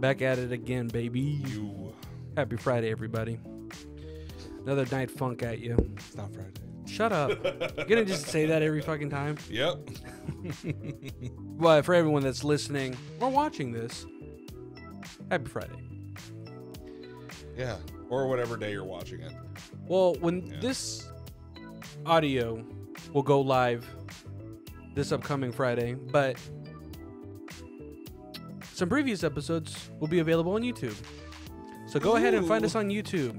Back at it again, baby. You. Happy Friday, everybody. Another night funk at you. It's not Friday. Shut up. You're gonna just say that every fucking time. Yep. But for everyone that's listening or watching this, happy Friday. yeah. Or whatever day you're watching it. Well, when Yeah. this audio will go live this upcoming Friday, but some previous episodes will be available on YouTube. So go ahead and find us on YouTube.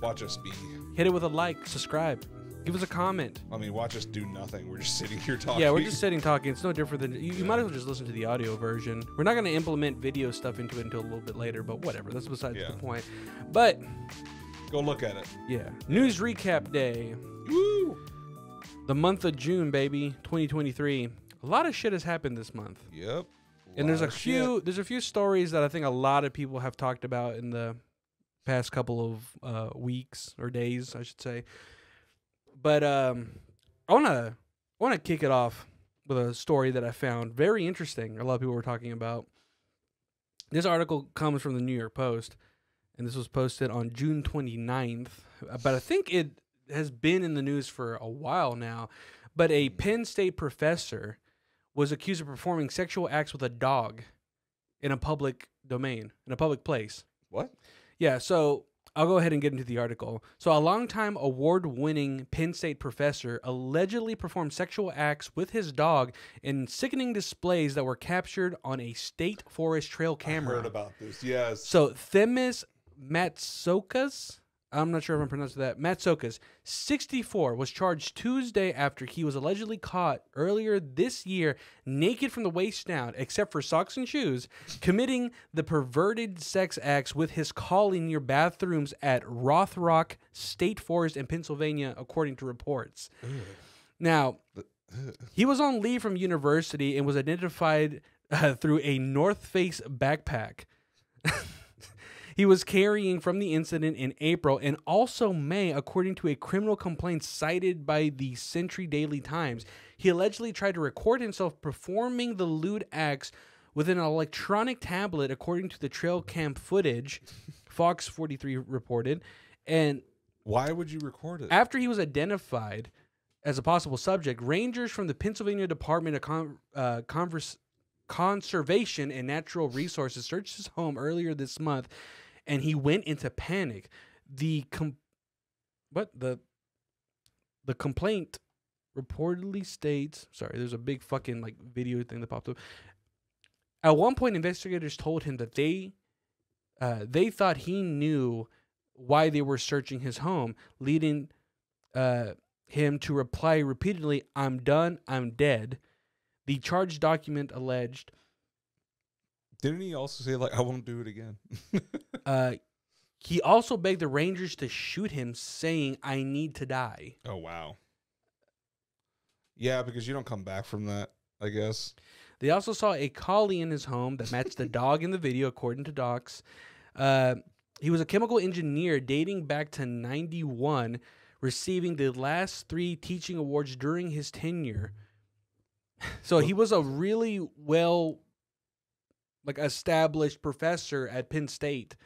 Watch us be. Hit it with a like, subscribe, give us a comment. I mean, watch us do nothing. We're just sitting here talking. Yeah, we're just sitting talking. It's no different than you, you might as well just listen to the audio version. We're not going to implement video stuff into it until a little bit later, but whatever. That's besides Yeah. the point. But Go look at it. yeah, news recap day. Woo! The month of June, baby, 2023. A lot of shit has happened this month. Yep. And there's a few shit. there's a few stories that I think a lot of people have talked about in the past couple of uh, weeks or days, I should say. But um, I want to I want to kick it off with a story that I found very interesting. A lot of people were talking about. This article comes from the New York Post, and this was posted on June 29th. Uh, But I think it has been in the news for a while now. But a Penn State professor was accused of performing sexual acts with a dog in a public domain, in a public place. What? Yeah, so I'll go ahead and get into the article. So, a longtime award winning Penn State professor allegedly performed sexual acts with his dog in sickening displays that were captured on a state forest trail I camera. heard about this. Yes. So Themis Matsoukas, I'm not sure if I'm pronouncing that. Matsoukas, 64, was charged Tuesday after he was allegedly caught earlier this year naked from the waist down, except for socks and shoes, committing the perverted sex acts with his collie near bathrooms at Rothrock State Forest in Pennsylvania, according to reports. Now, he was on leave from university and was identified uh, through a North Face backpack. he was carrying from the incident in April and also May, according to a criminal complaint cited by the Centre Daily Times. He allegedly tried to record himself performing the lewd acts with an electronic tablet, according to the trail cam footage. Fox 43 reported. And Why would you record it? after he was identified as a possible subject, rangers from the Pennsylvania Department of Con- uh, Convers- Conservation and Natural Resources searched his home earlier this month, and he went into panic. The com- what the the complaint reportedly states. Sorry, there's a big fucking like video thing that popped up. At one point, investigators told him that they uh, they thought he knew why they were searching his home, leading uh, him to reply repeatedly, I'm done, I'm dead. The charge document alleged Didn't he also say like I won't do it again? uh, he also begged the Rangers to shoot him, saying, I need to die. oh wow. Yeah, because you don't come back from that. I guess. They also saw a collie in his home that matched the dog in the video, according to docs. Uh, he was a chemical engineer dating back to 91, receiving the last three teaching awards during his tenure. So he was a really well like established professor at Penn State.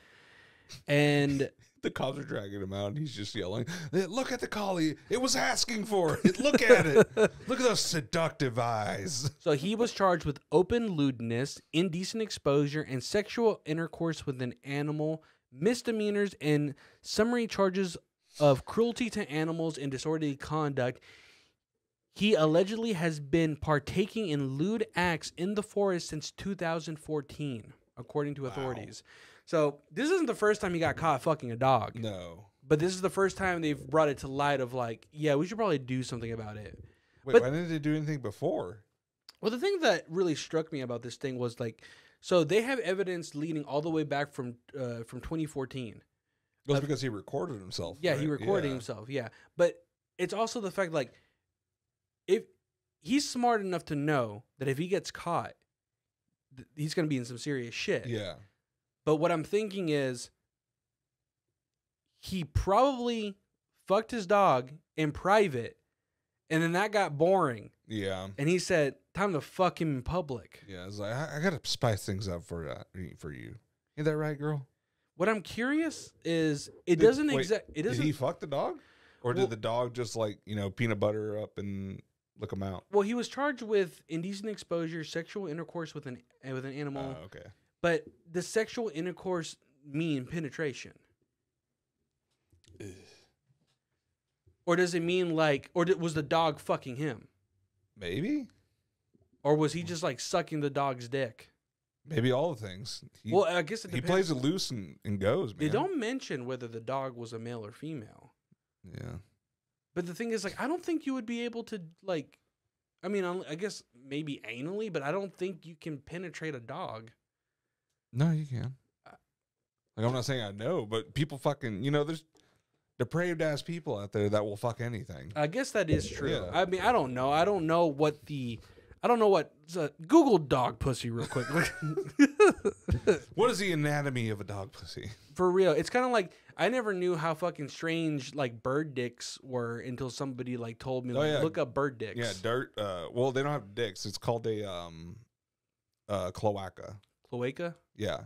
And The cops are dragging him out, and he's just yelling, "Eh, "Look at the collie! It was asking for it. Look at it! Look at those seductive eyes!" So he was charged with open lewdness, indecent exposure, and sexual intercourse with an animal, misdemeanors, and summary charges of cruelty to animals and disorderly conduct. He allegedly has been partaking in lewd acts in the forest since 2014, according to Wow. authorities. So this isn't the first time he got caught fucking a dog, No. but this is the first time they've brought it to light of like, yeah, we should probably do something about it. Wait, But- why didn't they do anything before? Well, the thing that really struck me about this thing was like, so they have evidence leading all the way back from uh, from 2014. That's Uh, because he recorded himself. Yeah, he recorded Yeah. himself. Yeah, but it's also the fact like, if he's smart enough to know that if he gets caught, th- he's gonna be in some serious shit. Yeah. But what I'm thinking is, he probably fucked his dog in private and then that got boring. Yeah. And he said, "Time to fuck him in public." Yeah. It's like I, I gotta spice things up for uh, for you. Ain't that right, girl? What I'm curious is, it Did- doesn't exact. It doesn't. he fuck the dog, or Well- did the dog just like you know peanut butter up and lick him out? well, he was charged with indecent exposure, sexual intercourse with an with an animal, Oh, okay. but does sexual intercourse mean penetration, or does it mean like, or did, was the dog fucking him, Maybe. or was he just like sucking the dog's dick? Maybe all the things. He, well, I guess it he plays it loose and, and goes, man. They don't mention whether the dog was a male or female. Yeah. But the thing is, like, I don't think you would be able to, like, I mean, I guess maybe anally, but I don't think you can penetrate a dog. No, you can. Like I'm not saying I know, but people fucking you know there's depraved ass people out there that will fuck anything. I guess that is true. Yeah. I mean, I don't know. I don't know what the, I don't know what. Uh, Google dog pussy real quick. What is the anatomy of a dog pussy? For real, it's kind of like I never knew how fucking strange like bird dicks were until somebody like told me Oh, yeah. look up bird dicks. Yeah, dirt. Uh, well, they don't have dicks. It's called a um, uh, cloaca. cloaca. Yeah.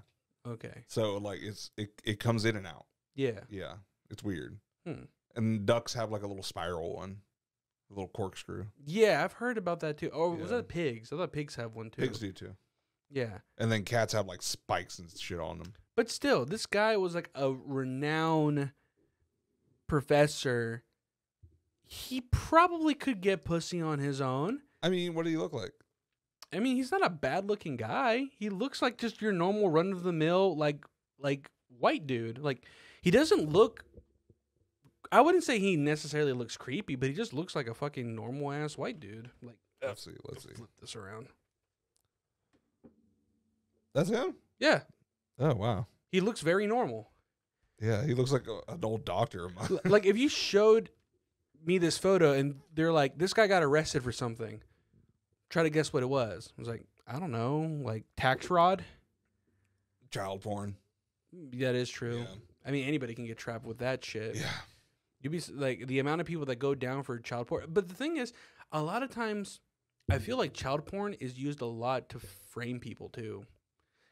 Okay. So like it's it it comes in and out. Yeah. Yeah, it's weird. Hmm. And ducks have like a little spiral one, a little corkscrew. Yeah, I've heard about that too. Or was that pigs? I thought pigs have one too. Pigs do too. Yeah. And then cats have like spikes and shit on them. But still, this guy was like a renowned professor. He probably could get pussy on his own. I mean, what do you look like? I mean, he's not a bad looking guy. He looks like just your normal run of the mill like like white dude. Like he doesn't look I wouldn't say he necessarily looks creepy, but he just looks like a fucking normal ass white dude. Like Let's see. Let's see. flip this around. That's him. Yeah, Oh wow. he looks very normal. Yeah, he looks like a, an old doctor. Like if you showed me this photo and they're like, this guy got arrested for something, try to guess what it was. I was like, I don't know, like tax fraud. Child porn. That is true. Yeah. I mean, anybody can get trapped with that shit. Yeah. You'd be like the amount of people that go down for child porn. But the thing is, a lot of times, I feel like child porn is used a lot to frame people too.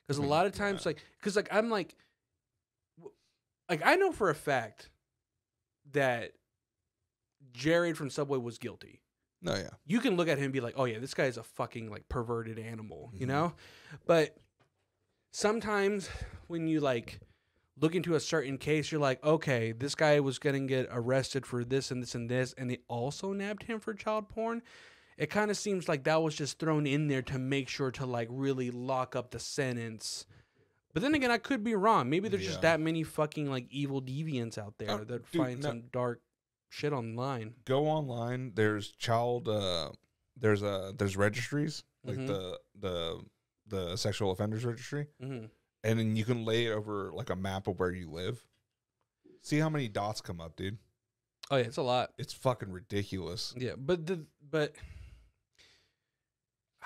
Because a lot of times, like, because like I'm like, like I know for a fact that Jared from Subway was guilty. No, yeah. You can look at him and be like, oh yeah, this guy's a fucking like perverted animal, you Mhm. know. But sometimes when you like look into a certain case, you're like, okay, this guy was gonna get arrested for this and this and this, and they also nabbed him for child porn. It kind of seems like that was just thrown in there to make sure to like really lock up the sentence. But then again, I could be wrong. Maybe there's just that many fucking like evil deviants out there Oh, that dude, find no- some dark shit online. Go online. There's child. Uh, there's uh, there's registries like Mhm. the the the sexual offenders registry, hmm and then you can lay it over like a map of where you live. See how many dots come up, dude. Oh yeah, it's a lot. It's fucking ridiculous. Yeah, but the but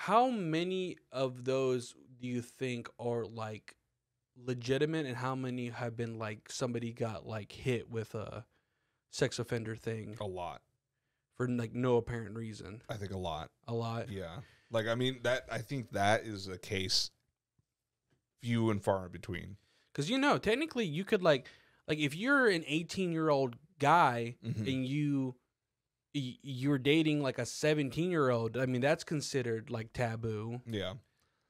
how many of those do you think are like legitimate and how many have been like somebody got like hit with a sex offender thing A lot. for like no apparent reason? I think a lot. A lot. Yeah. Like I mean that I think that is a case few and far in between. Cuz you know, technically you could like like if you're an 18-year-old guy Mhm. and you you're dating like a 17-year-old, I mean that's considered like taboo. Yeah.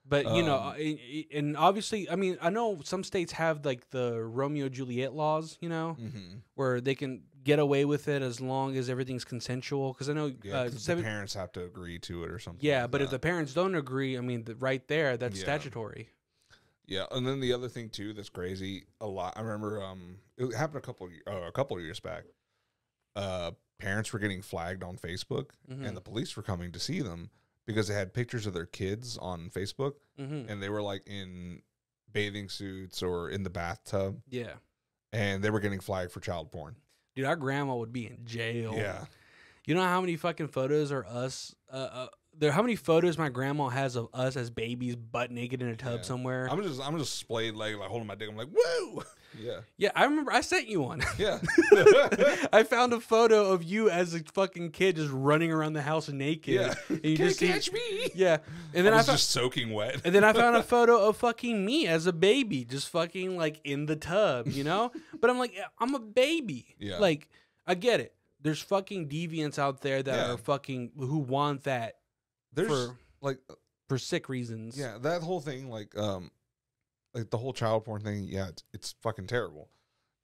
But you know, Um, i- and obviously, I mean, I know some states have like the Romeo Juliet laws, you know, Mm-hmm. where they can get away with it as long as everything's consensual. Because I know, Yeah, uh, seven, the parents have to agree to it or something. yeah, like but if the parents don't agree, I mean, th- right there, that's Yeah. statutory. yeah, and then the other thing too that's crazy a lot. I remember um it happened a couple of, uh, a couple of years back. Uh, parents were getting flagged on Facebook, Mhm. and the police were coming to see them because they had pictures of their kids on Facebook, hmm and they were like in bathing suits or in the bathtub, Yeah, and they were getting flagged for child porn. dude, our grandma would be in jail. Yeah, you know how many fucking photos are us? Uh, uh, there how many photos my grandma has of us as babies butt naked in a tub Yeah. somewhere. I'm just I'm just splayed leg like holding my dick. I'm like, whoa. Yeah. yeah, I remember I sent you one. Yeah. I found a photo of you as a fucking kid just running around the house naked. yeah. And you Can't just see- catch me. Yeah. And then I I, was found, just soaking wet. and then I found a photo of fucking me as a baby, just fucking like in the tub, you know? but I'm like, I'm a baby. Yeah. Like, I get it. There's fucking deviants out there that Yeah. are fucking who want that There's for like for sick reasons. yeah, that whole thing like um like the whole child porn thing, yeah, it's, it's fucking terrible.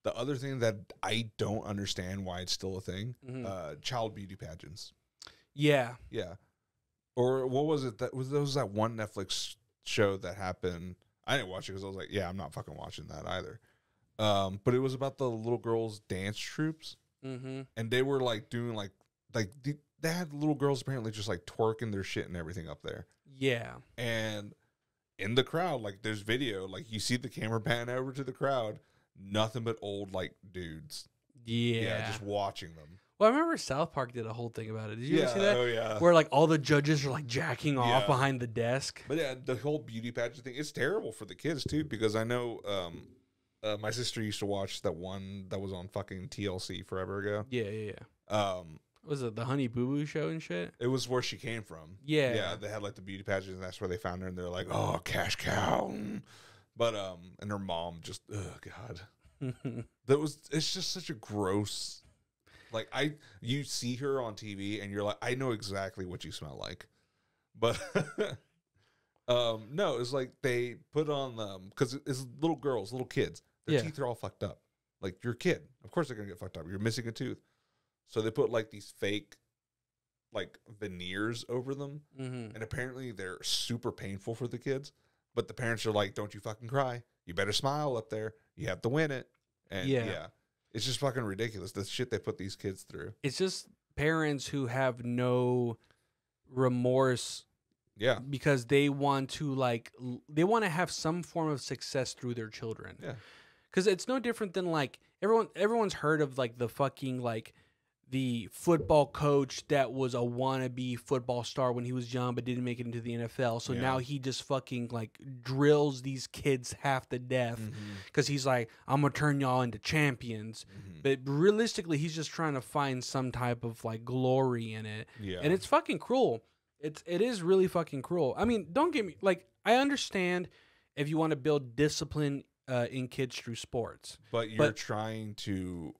The other thing that I don't understand why it's still a thing, Mhm. uh child beauty pageants. Yeah. Yeah. Or what was it that was there was that one Netflix show that happened. I didn't watch it because I was like, yeah, I'm not fucking watching that either. Um, but it was about the little girls dance troops, Mm-hmm. and they were like doing like like the, they had little girls apparently just like twerking their shit and everything up there, Yeah. and in the crowd, like there's video, like you see the camera pan over to the crowd, nothing but old like dudes, Yeah. yeah just watching them. well, I remember South Park did a whole thing about it. Did you ever see that? oh yeah. Where like all the judges are like jacking off Yeah. behind the desk. But yeah, the whole beauty pageant thing, it's terrible for the kids too, because I know um uh, my sister used to watch that one that was on fucking TLC forever ago. Yeah, yeah, yeah. Um Was it the Honey Boo Boo show and shit? it was where she came from. Yeah. Yeah, they had like the beauty pageant and that's where they found her and they're like, Oh, cash cow. But um and her mom just oh god. That was it's just such a gross like I you see her on TV and you're like, I know exactly what you smell like. But um no, it's like they put on um because it's little girls, little kids. Their Yeah. teeth are all fucked up. Like you're kid. Of course they're gonna get fucked up. You're missing a tooth. So they put like these fake like veneers over them. mm-hmm. And apparently they're super painful for the kids. But the parents are like, Don't you fucking cry. You better smile up there. You have to win it. And Yeah. yeah. It's just fucking ridiculous. The shit they put these kids through. It's just parents who have no remorse Yeah. because they want to like they want to have some form of success through their children. Yeah. Cuz it's no different than like everyone everyone's heard of like the fucking like the football coach that was a wannabe football star when he was young but didn't make it into the NFL. So Yeah. now he just fucking like drills these kids half to death Mm-hmm. cuz he's like I'm to turn y'all into champions. But realistically he's just trying to find some type of like glory in it Yeah. and it's fucking cruel. It's it is really fucking cruel. I mean, don't get me like I understand if you want to build discipline uh, in kids through sports. but you're but- trying to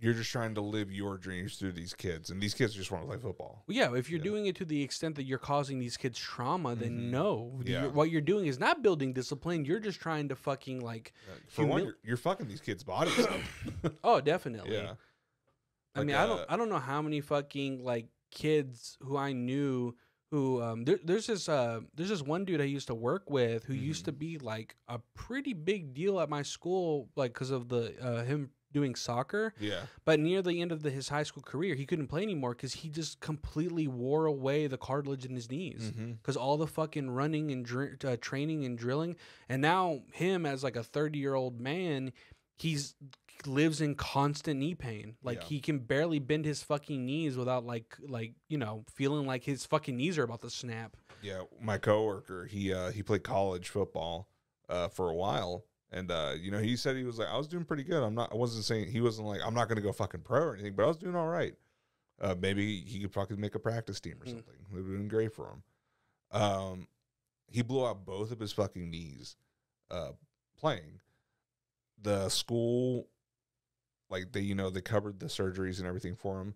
you're just trying to live your dreams through these kids. And these kids just want to play football. Well, yeah, if you're Yeah. doing it to the extent that you're causing these kids trauma, then Mhm. no. Yeah. You're- what you're doing is not building discipline. You're just trying to fucking like, For one, you're, you're fucking these kids' bodies up. oh, definitely. yeah. I Like, mean, I uh, don't, I don't know how many fucking like kids who I knew who um there, there's this uh there's this one dude I used to work with who used Mhm. to be like a pretty big deal at my school like because of the uh him doing soccer Yeah. but near the end of the, his high school career he couldn't play anymore because he just completely wore away the cartilage in his knees Mm-hmm. because all the fucking running and dr- uh, training and drilling and now him as like a 30 year old man he's lives in constant knee pain like Yeah. he can barely bend his fucking knees without like like you know feeling like his fucking knees are about to snap Yeah, my coworker, he uh he played college football uh for a while. And uh, you know, he said he was like, I was doing pretty good. I'm not I wasn't saying he wasn't like I'm not gonna go fucking pro or anything, but I was doing all right. Uh maybe he could fucking make a practice team or Mhm. something. It would have been great for him. Um he blew out both of his fucking knees uh playing. The school like they you know, they covered the surgeries and everything for him.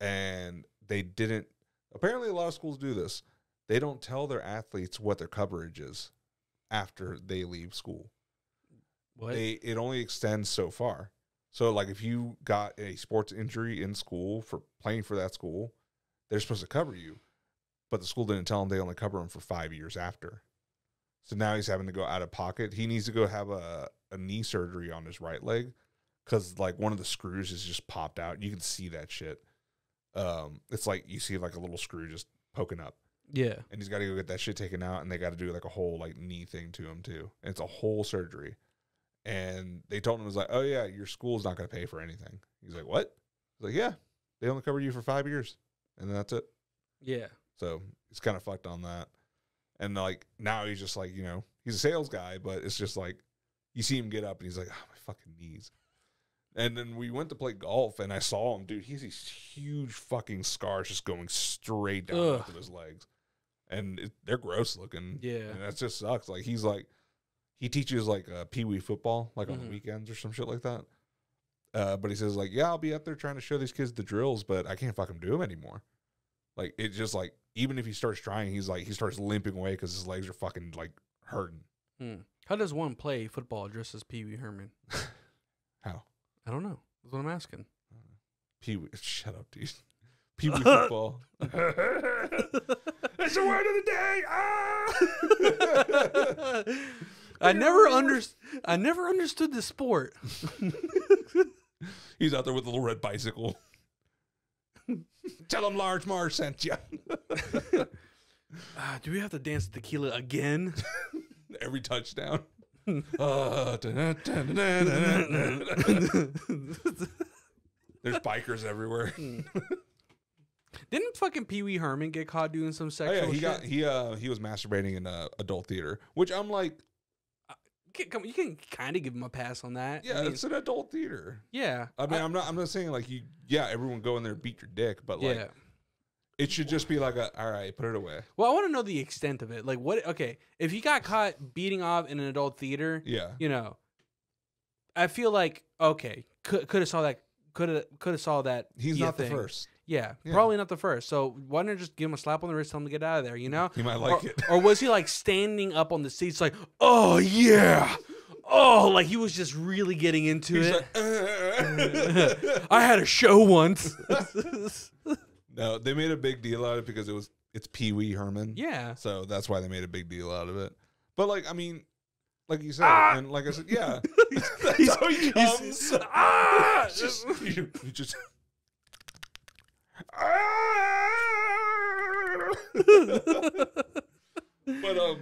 And they didn't apparently a lot of schools do this they don't tell their athletes what their coverage is after they leave school. What They it only extends so far. So like if you got a sports injury in school for playing for that school, they're supposed to cover you. But the school didn't tell him they only cover him for 5 years after. So now he's having to go out of pocket. He needs to go have a, a knee surgery on his right leg cuz like one of the screws is just popped out. You can see that shit. Um it's like you see like a little screw just poking up yeah and he's got to go get that shit taken out, and they got to do like a whole like knee thing to him too. And it's a whole surgery. And they told him it was like, oh yeah, your school's not going to pay for anything. He's like, what? He's like, yeah, they only covered you for five years, and that's it. yeah So he's kind of fucked on that. And like now he's just like, you know, he's a sales guy, but it's just like you see him get up and he's like, oh, my fucking knees. And then we went to play golf and I saw him, dude. He has these huge fucking scars just going straight down Ugh. both of his legs. And it, they're gross looking. Yeah. And that just sucks. Like he's like, he teaches like uh, pee wee football, like on Mhm. the weekends or some shit like that. Uh, but he says like, yeah, I'll be up there trying to show these kids the drills, but I can't fucking do them anymore. Like it just like even if he starts trying, he's like he starts limping away because his legs are fucking like hurting. Hmm. How does one play football dressed as Pee Wee Herman? How? I don't know. That's what I'm asking. Pee wee, shut up, dude. Pee wee football. it's the word of the day. Ah! I never under I never understood the sport. He's out there with a little red bicycle. Tell him Large Marge sent you. Ah, do we have to dance tequila again? Every touchdown. Uh. There's bikers everywhere. Didn't fucking Pee Wee Herman get caught doing some Oh sexual yeah, he shit? got he uh he was masturbating in uh, adult theater, which I'm like, Can- come- you can kind of give him a pass on that. I yeah, mean, it's an adult theater. yeah. I mean, I, am not I'm not saying like you yeah, everyone go in there and beat your dick, but like yeah. it should just be like a all right, put it away. Well, I want to know the extent of it. Like, what? Okay, if he got caught beating off in an adult theater, Yeah. you know, I feel like okay, could could have saw that. Could have could have saw that. He's not the thing. first. Yeah, Yeah. probably not the first. So why not just give him a slap on the wrist, tell him to get out of there? You know, He might like or, it. or was he like standing up on the seats, like, oh yeah, oh, like he was just really getting into He's it. like, I had a show once. no, they made a big deal out of it because it was it's Pee Wee Herman. yeah, So that's why they made a big deal out of it. But like, I mean, like you said, Ah! and like I said, yeah, He's- that's how he he's- comes. ah! Just, you, you just. but um,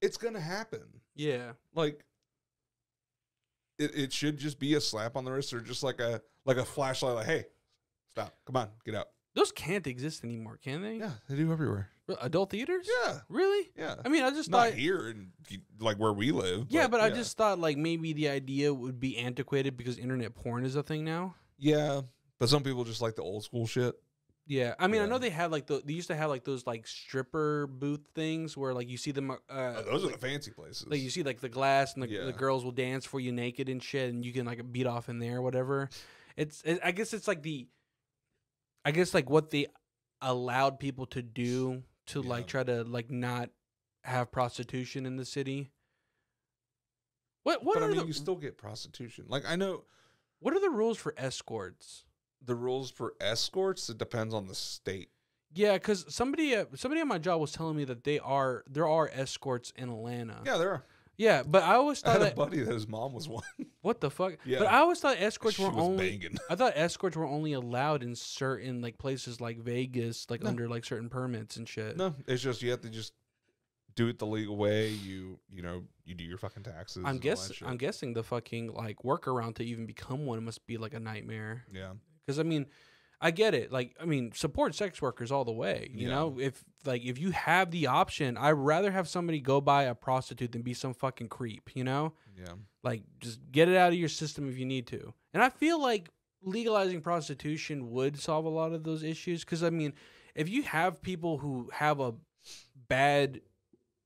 it's gonna happen. yeah. Like, it, it should just be a slap on the wrist or just like a like a flashlight. Like, hey, stop! Come on, get out. Those can't exist anymore, can they? Yeah, they do everywhere. Adult theaters? Yeah, Really? yeah. I mean, I just Not thought. here and like where we live. Yeah, but I just thought like maybe the idea would be antiquated because internet porn is a thing now. yeah. But some people just like the old school shit. Yeah, I mean, I know they had like the they used to have like those like stripper booth things where like you see them. Uh, Oh, those are the fancy places. like you see like the glass and the, Yeah. the girls will dance for you naked and shit, and you can like beat off in there, or whatever. It's it, I guess it's like the, I guess like what they allowed people to do to like try to like not have prostitution in the city. What what but I mean, the, you still get prostitution. Like I know what are the rules for escorts? The rules for escorts. It depends on the state. Yeah, because somebody uh, somebody at my job was telling me that they are there are escorts in Atlanta. Yeah, there are. Yeah, but I always I thought had a that buddy that his mom was one. what the fuck. Yeah. But I always thought escorts she were only. banging. I thought escorts were only allowed in certain like places like Vegas, like No. under like certain permits and shit. No, it's just you have to just do it the legal way. You you know you do your fucking taxes. I'm and all guess. I'm guessing the fucking like workaround to even become one must be like a nightmare. Yeah, Because I mean, I get it. Like I mean, support sex workers all the way. You Yeah. know, if like if you have the option, I'd rather have somebody go buy a prostitute than be some fucking creep. You know, yeah. like just get it out of your system if you need to. And I feel like legalizing prostitution would solve a lot of those issues. Because I mean, if you have people who have a bad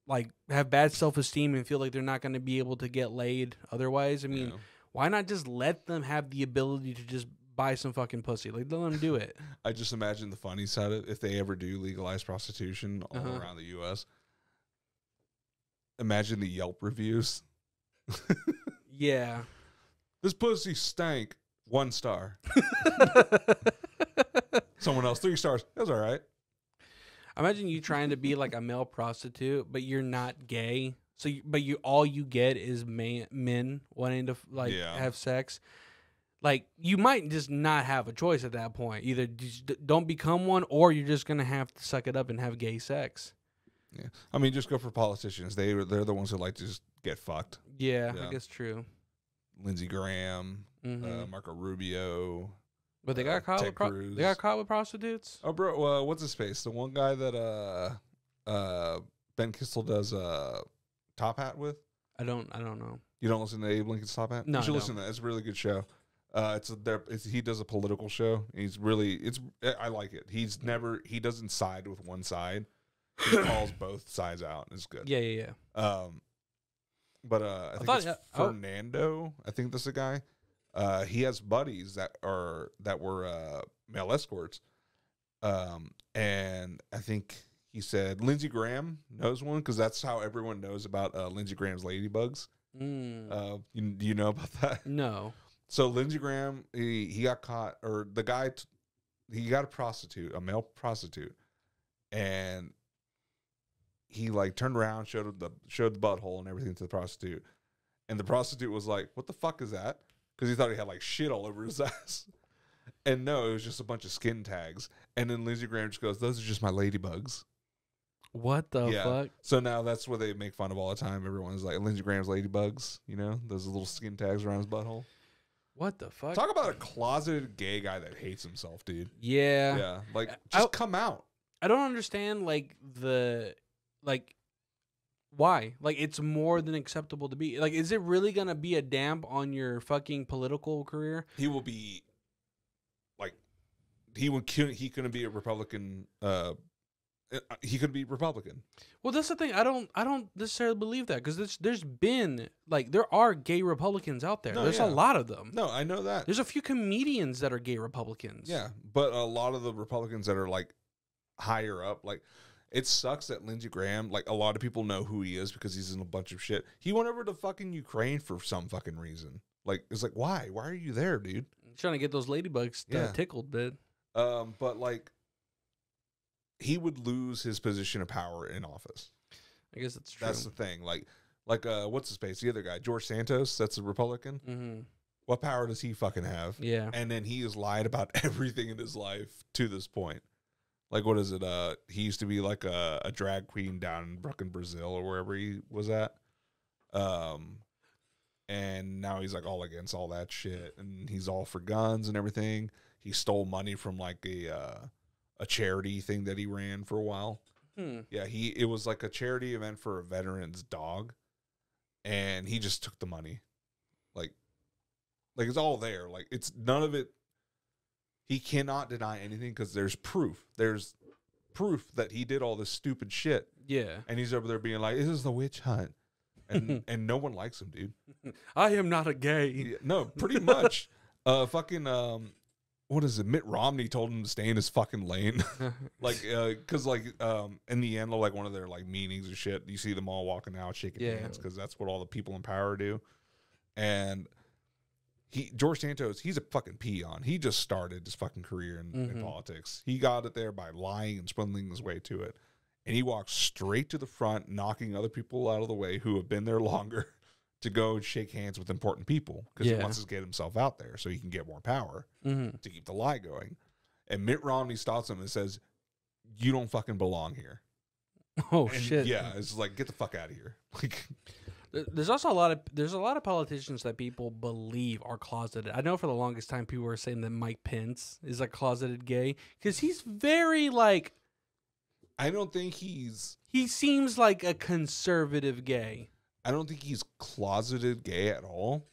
like have bad self-esteem and feel like they're not going to be able to get laid otherwise i mean yeah. why not just let them have the ability to just buy some fucking pussy? Like let them do it. I just imagine the funny side of it if they ever do legalize prostitution all Uh-huh. around the U.S. Imagine the Yelp reviews. yeah. This pussy stank. One star. Someone else three stars. That's all right. Imagine you trying to be like a male prostitute, but you're not gay. So, you, but you all you get is man, men wanting to like Yeah. have sex. Like you might just not have a choice at that point. Either don't become one, or you're just gonna have to suck it up and have gay sex. Yeah. I mean, just go for politicians. They they're the ones that like to just get fucked. Yeah, Yeah. I guess true. Lindsey Graham, hmm uh, Marco Rubio, But they Uh, got caught with pro- they got caught with prostitutes. Oh, bro, uh, what's his face? The one guy that uh, uh, Ben Kissel does uh, Top Hat with. I don't I don't know. You don't listen to Abe Lincoln's Top Hat? No, you should listen to that. It's a really good show. Uh, it's a. It's, he does a political show. He's really. It's. I like it. He's never. He doesn't side with one side. He calls both sides out. It's good. Yeah, yeah, yeah. Um, but uh, I think thought- yeah, oh. Fernando. I think this is a guy. Uh, he has buddies that are that were uh, male escorts. Um, and I think he said Lindsey Graham knows one because that's how everyone knows about uh, Lindsey Graham's ladybugs. Mm, Uh, you, do you know about that? no. So Lindsey Graham, he, he got caught, or the guy, t- he got a prostitute, a male prostitute, and he like turned around, showed the showed the butthole and everything to the prostitute, and the prostitute was like, "What the fuck is that?" Because he thought he had like shit all over his ass, and no, it was just a bunch of skin tags. And then Lindsey Graham just goes, "Those are just my ladybugs." What the Yeah. fuck? So now that's what they make fun of all the time. Everyone's like, "Lindsey Graham's ladybugs," you know, those little skin tags around his butthole. What the fuck? Talk about a closeted gay guy that hates himself, dude. yeah. Yeah, like I- just come out. I don't understand like the like why? Like it's more than acceptable to be. Like is it really going to be a damp on your fucking political career? He will be like he would he couldn't be a Republican. Uh, he could be Republican. Well, that's the thing. I don't I don't necessarily believe that cuz there's there's been like there are gay Republicans out there. No, there's yeah. a lot of them. No, I know that. There's a few comedians that are gay Republicans. Yeah, but a lot of the Republicans that are like higher up, like it sucks that Lindsey Graham, like a lot of people know who he is because he's in a bunch of shit. He went over to fucking Ukraine for some fucking reason. Like it's like why? Why are you there, dude? Trying to get those ladybugs uh, Yeah. tickled, bit. Um, but like he would lose his position of power in office. I guess that's true. That's the thing. Like like uh what's his face? The other guy, George Santos, that's a Republican. hmm What power does he fucking have? Yeah. And then he has lied about everything in his life to this point. Like what is it? Uh he used to be like a, a drag queen down in Brooklyn, Brazil or wherever he was at. Um and now he's like all against all that shit and he's all for guns and everything. He stole money from like a uh a charity thing that he ran for a while. Hmm. Yeah, he it was like a charity event for a veteran's dog, and he just took the money, like, like it's all there. Like it's none of it. He cannot deny anything because there's proof. There's proof that he did all this stupid shit, Yeah. and he's over there being like, "This is the witch hunt," and and no one likes him, dude. I am not a gay. Yeah, no, pretty much. uh, fucking um, what is it? Mitt Romney told him to stay in his fucking lane. like uh 'cause like um in the end of like one of their like meetings and shit you see them all walking out shaking Yeah. hands because that's what all the people in power do and he george santos he's a fucking peon he just started his fucking career in, in Mhm. politics he got it there by lying and swindling his way to it and he walked straight to the front knocking other people out of the way who have been there longer to go shake hands with important people because he wants to get himself out there so he can get more power hmm to keep the lie going. And Mitt Romney stops him and says, "You don't fucking belong here." Oh And shit. Yeah, it's like get the fuck out of here. Like, There's also a lot of there's a lot of politicians that people believe are closeted. I know for the longest time people were saying that Mike Pence is a closeted gay because he's very like I don't think he's. he seems like a conservative gay. I don't think he's closeted gay at all.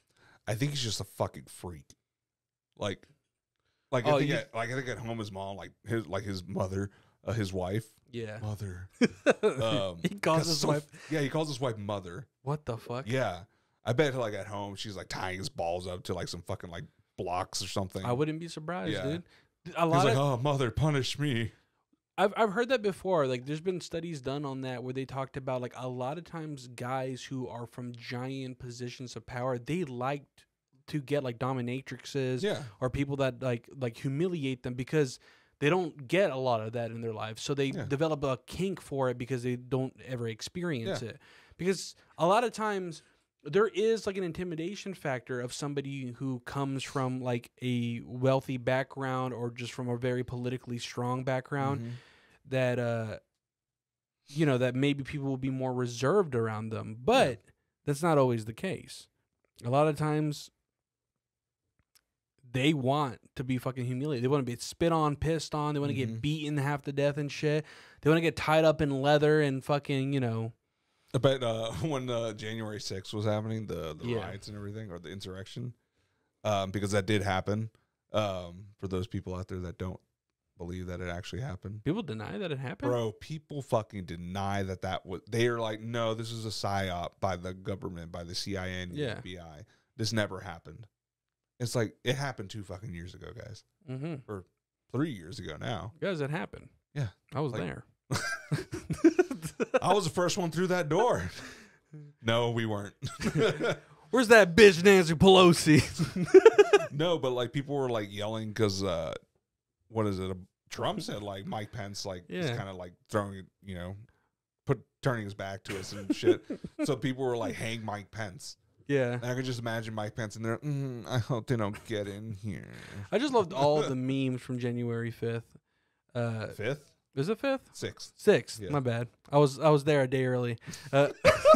I think he's just a fucking freak. Like, like I Oh, think you- at, like I think at home his mom, like his like his mother, uh, his wife, Yeah. mother. Um, he calls his so- wife. Yeah, he calls his wife mother. What the fuck? Yeah, I bet like at home she's like tying his balls up to like some fucking like blocks or something. I wouldn't be surprised, Yeah. dude. A He's lot like, of oh mother, punish me. I've I've heard that before. Like, there's been studies done on that where they talked about like a lot of times guys who are from giant positions of power, they like to get like dominatrixes Yeah. or people that like like humiliate them because they don't get a lot of that in their life. So they Yeah. develop a kink for it because they don't ever experience Yeah. it. Because a lot of times there is like an intimidation factor of somebody who comes from like a wealthy background or just from a very politically strong background Mhm. That uh you know that maybe people will be more reserved around them but that's not always the case a lot of times they want to be fucking humiliated. They want to be spit on, pissed on. They want to get Mhm. beaten half to death and shit. They want to get tied up in leather and fucking, you know. But uh, when uh, January 6th was happening, the, the Yeah. riots and everything, or the insurrection, um, because that did happen. Um, for those people out there that don't believe that it actually happened, People deny that it happened. bro, people fucking deny that that was. They are like, no, this is a psyop by the government, by the CIA and Yeah. FBI. This never happened. It's like it happened two fucking years ago, guys. Mm-hmm. Three years ago now. Guys, it happened. Yeah. I was Like- there. I was the first one through that door. No, we weren't. Where's that bitch Nancy Pelosi? no, but like people were like yelling because uh, what is it? Trump said like Mike Pence like is kind of like throwing it, you know, put turning his back to us and shit. so people were like, "Hang Mike Pence." yeah. And I could just imagine Mike Pence in there. Mm, I hope they don't get in here. I just loved all the memes from January 5th. Uh, Fifth, is it 5th? sixth. Sixth. Yeah. My bad. I was I was there a day early. Uh,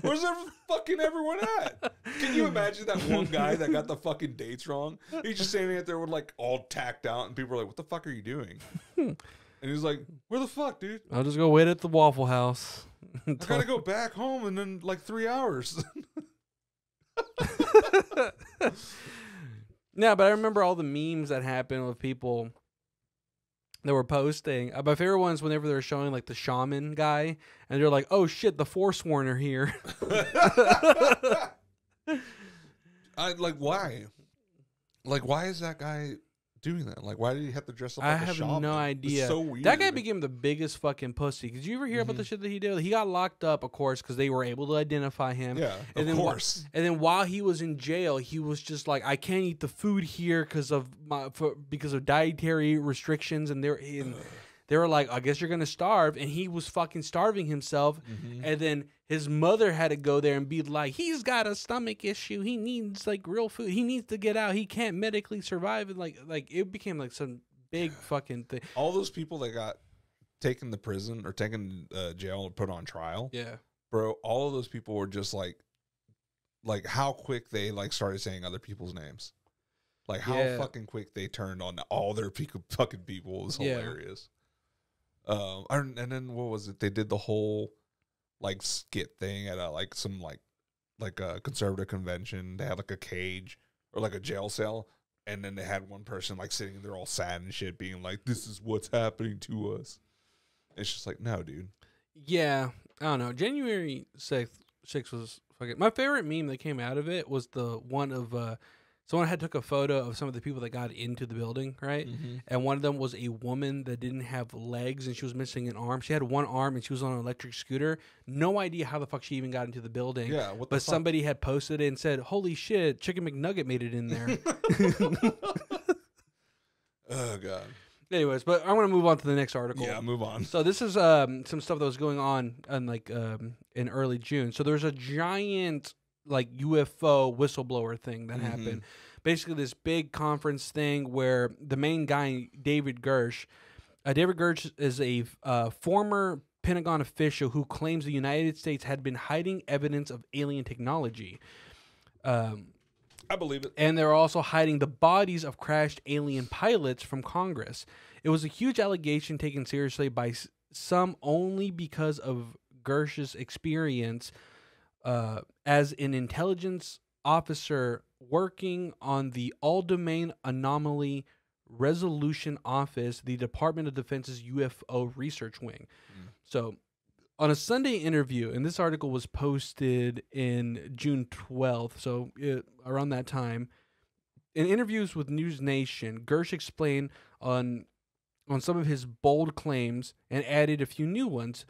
Where's fucking everyone at? Can you imagine that one guy that got the fucking dates wrong? He's just standing out there with like all tacked out, and people are like, "What the fuck are you doing?" and he's like, "Where the fuck, dude? I'll just go wait at the Waffle House. I gotta go back home and then like three hours." Yeah, but I remember all the memes that happened with people that were posting. Uh, my favorite ones whenever they're showing like the shaman guy, and they're like, "Oh shit, the Forsworn are here." I like why? Like why is that guy doing that? Like why did he have to dress up? I Like a have shaman? no idea. so weird. That guy became the biggest fucking pussy. Did you ever hear about the Mhm. shit that he did? He got locked up, of course, because they were able to identify him. Yeah, and of then course. And then while he was in jail, he was just like, "I can't eat the food here because of my for, because of dietary restrictions." And they're and they were like, "I guess you're gonna starve." And he was fucking starving himself. Mhm. And then his mother had to go there and be like, "He's got a stomach issue. He needs like real food. He needs to get out. He can't medically survive." And like, like it became like some big fucking thing. All those people that got taken to prison or taken uh, jail or put on trial, Yeah, bro. All of those people were just like, like how quick they like started saying other people's names, like how Yeah. fucking quick they turned on all their pe- fucking people was Yeah. hilarious. Um, and then what was it? They did the whole like skit thing at a like some like like a conservative convention. They had like a cage or like a jail cell, and then they had one person like sitting there all sad and shit, being like, "This is what's happening to us." It's just like, no, dude. yeah. I don't know. January sixth, six was fucking. My favorite meme that came out of it was the one of uh, someone had took a photo of some of the people that got into the building, right? and one of them was a woman that didn't have legs and she was missing an arm. She had one arm and she was on an electric scooter. No idea how the fuck she even got into the building. Yeah, what the But fuck? somebody had posted it and said, "Holy shit, Chicken McNugget made it in there." oh god. Anyways, but I want to move on to the next article. Yeah, move on. So this is um, some stuff that was going on in like um, in early June. So there's a giant like UFO whistleblower thing that Mhm. happened. Basically, this big conference thing where the main guy, David Gersh, uh, David Gersh is a uh, former Pentagon official who claims the United States had been hiding evidence of alien technology. Um, I believe it. and they're also hiding the bodies of crashed alien pilots from Congress. It was a huge allegation taken seriously by s- some only because of Gersh's experience uh, as an intelligence officer working on the All Domain Anomaly Resolution Office, the Department of Defense's UFO research wing. Mm. So, on a Sunday interview, and this article was posted in June 12th, so it, around that time, in interviews with News Nation, Gersh explained on on some of his bold claims and added a few new ones.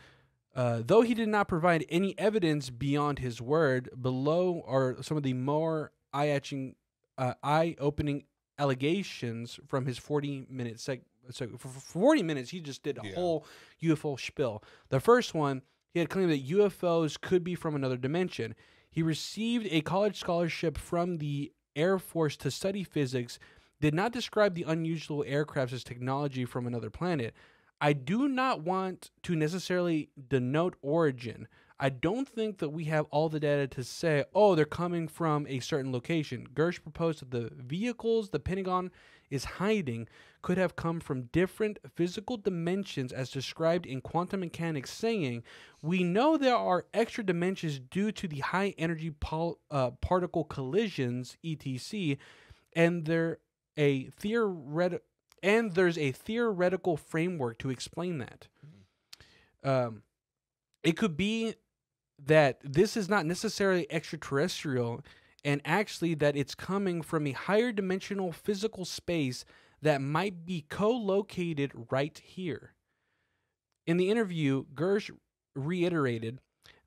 Uh, though he did not provide any evidence beyond his word, below are some of the more eye-etching, uh, eye-opening allegations from his 40-minute seg. So for for 40 minutes, he just did a Yeah. whole UFO spill. The first one, he had claimed that UFOs could be from another dimension. He received a college scholarship from the Air Force to study physics, did not describe the unusual aircrafts as technology from another planet. I do not want to necessarily denote origin. I don't think that we have all the data to say, oh, they're coming from a certain location. Gersh proposed that the vehicles the Pentagon is hiding could have come from different physical dimensions as described in quantum mechanics, saying, We know there are extra dimensions due to the high energy pol- uh, particle collisions, ETC, and there a theoretic and there's a theoretical framework to explain that. Um, it could be that this is not necessarily extraterrestrial and actually that it's coming from a higher dimensional physical space that might be co-located right here. In the interview, Gersh reiterated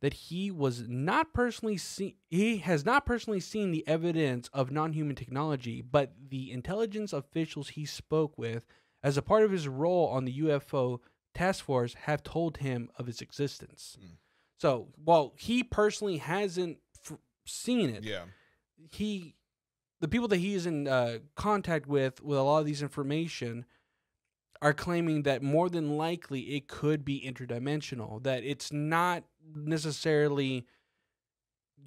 that he was not personally seen he has not personally seen the evidence of non-human technology, but the intelligence officials he spoke with as a part of his role on the UFO task force have told him of its existence. Mm. So, while he personally hasn't f- seen it, Yeah. he the people that he is in uh, contact with with a lot of these information are claiming that more than likely it could be interdimensional that it's not necessarily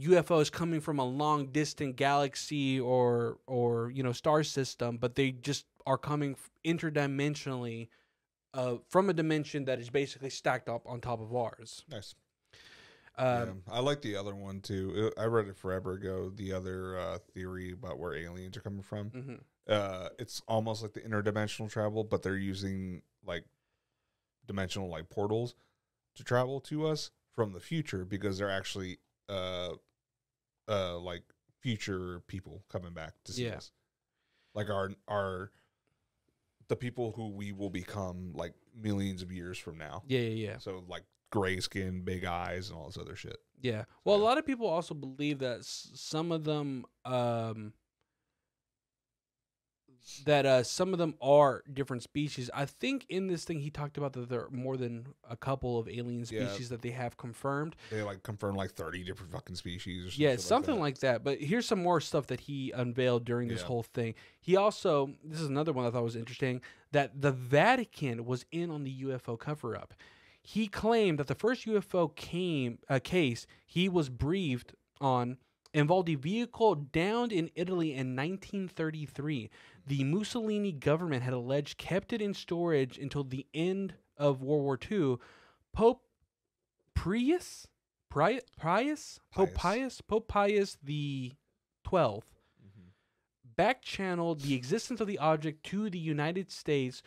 UFOs coming from a long distant galaxy or or you know star system but they just are coming interdimensionally uh, from a dimension that is basically stacked up on top of ours Nice. um, yeah. I like the other one too. I read it forever ago. The other uh, theory about where aliens are coming from. mhm. Uh, it's almost like the interdimensional travel, but they're using like dimensional like portals to travel to us from the future because they're actually uh uh like future people coming back to see Yeah. us. Like our our the people who we will become like millions of years from now. yeah yeah yeah So like gray skin, big eyes, and all this other shit. Yeah. Well, a lot of people also believe that s- some of them, um, that uh, some of them are different species. I think in this thing he talked about that there are more than a couple of alien Yeah. species that they have confirmed. They like confirm like thirty different fucking species. Or some Yeah, something that. like that. But here's some more stuff that he unveiled during this Yeah. whole thing. He also, this is another one I thought was interesting, that the Vatican was in on the UFO cover up. He claimed that the first UFO came uh, case he was briefed on involved a vehicle downed in Italy in 1933. The Mussolini government had alleged kept it in storage until the end of World War II. Pope Prius, Pri- Pius, Pope Pius. Pope Pius the twelfth Mhm. back channeled the existence of the object to the United States,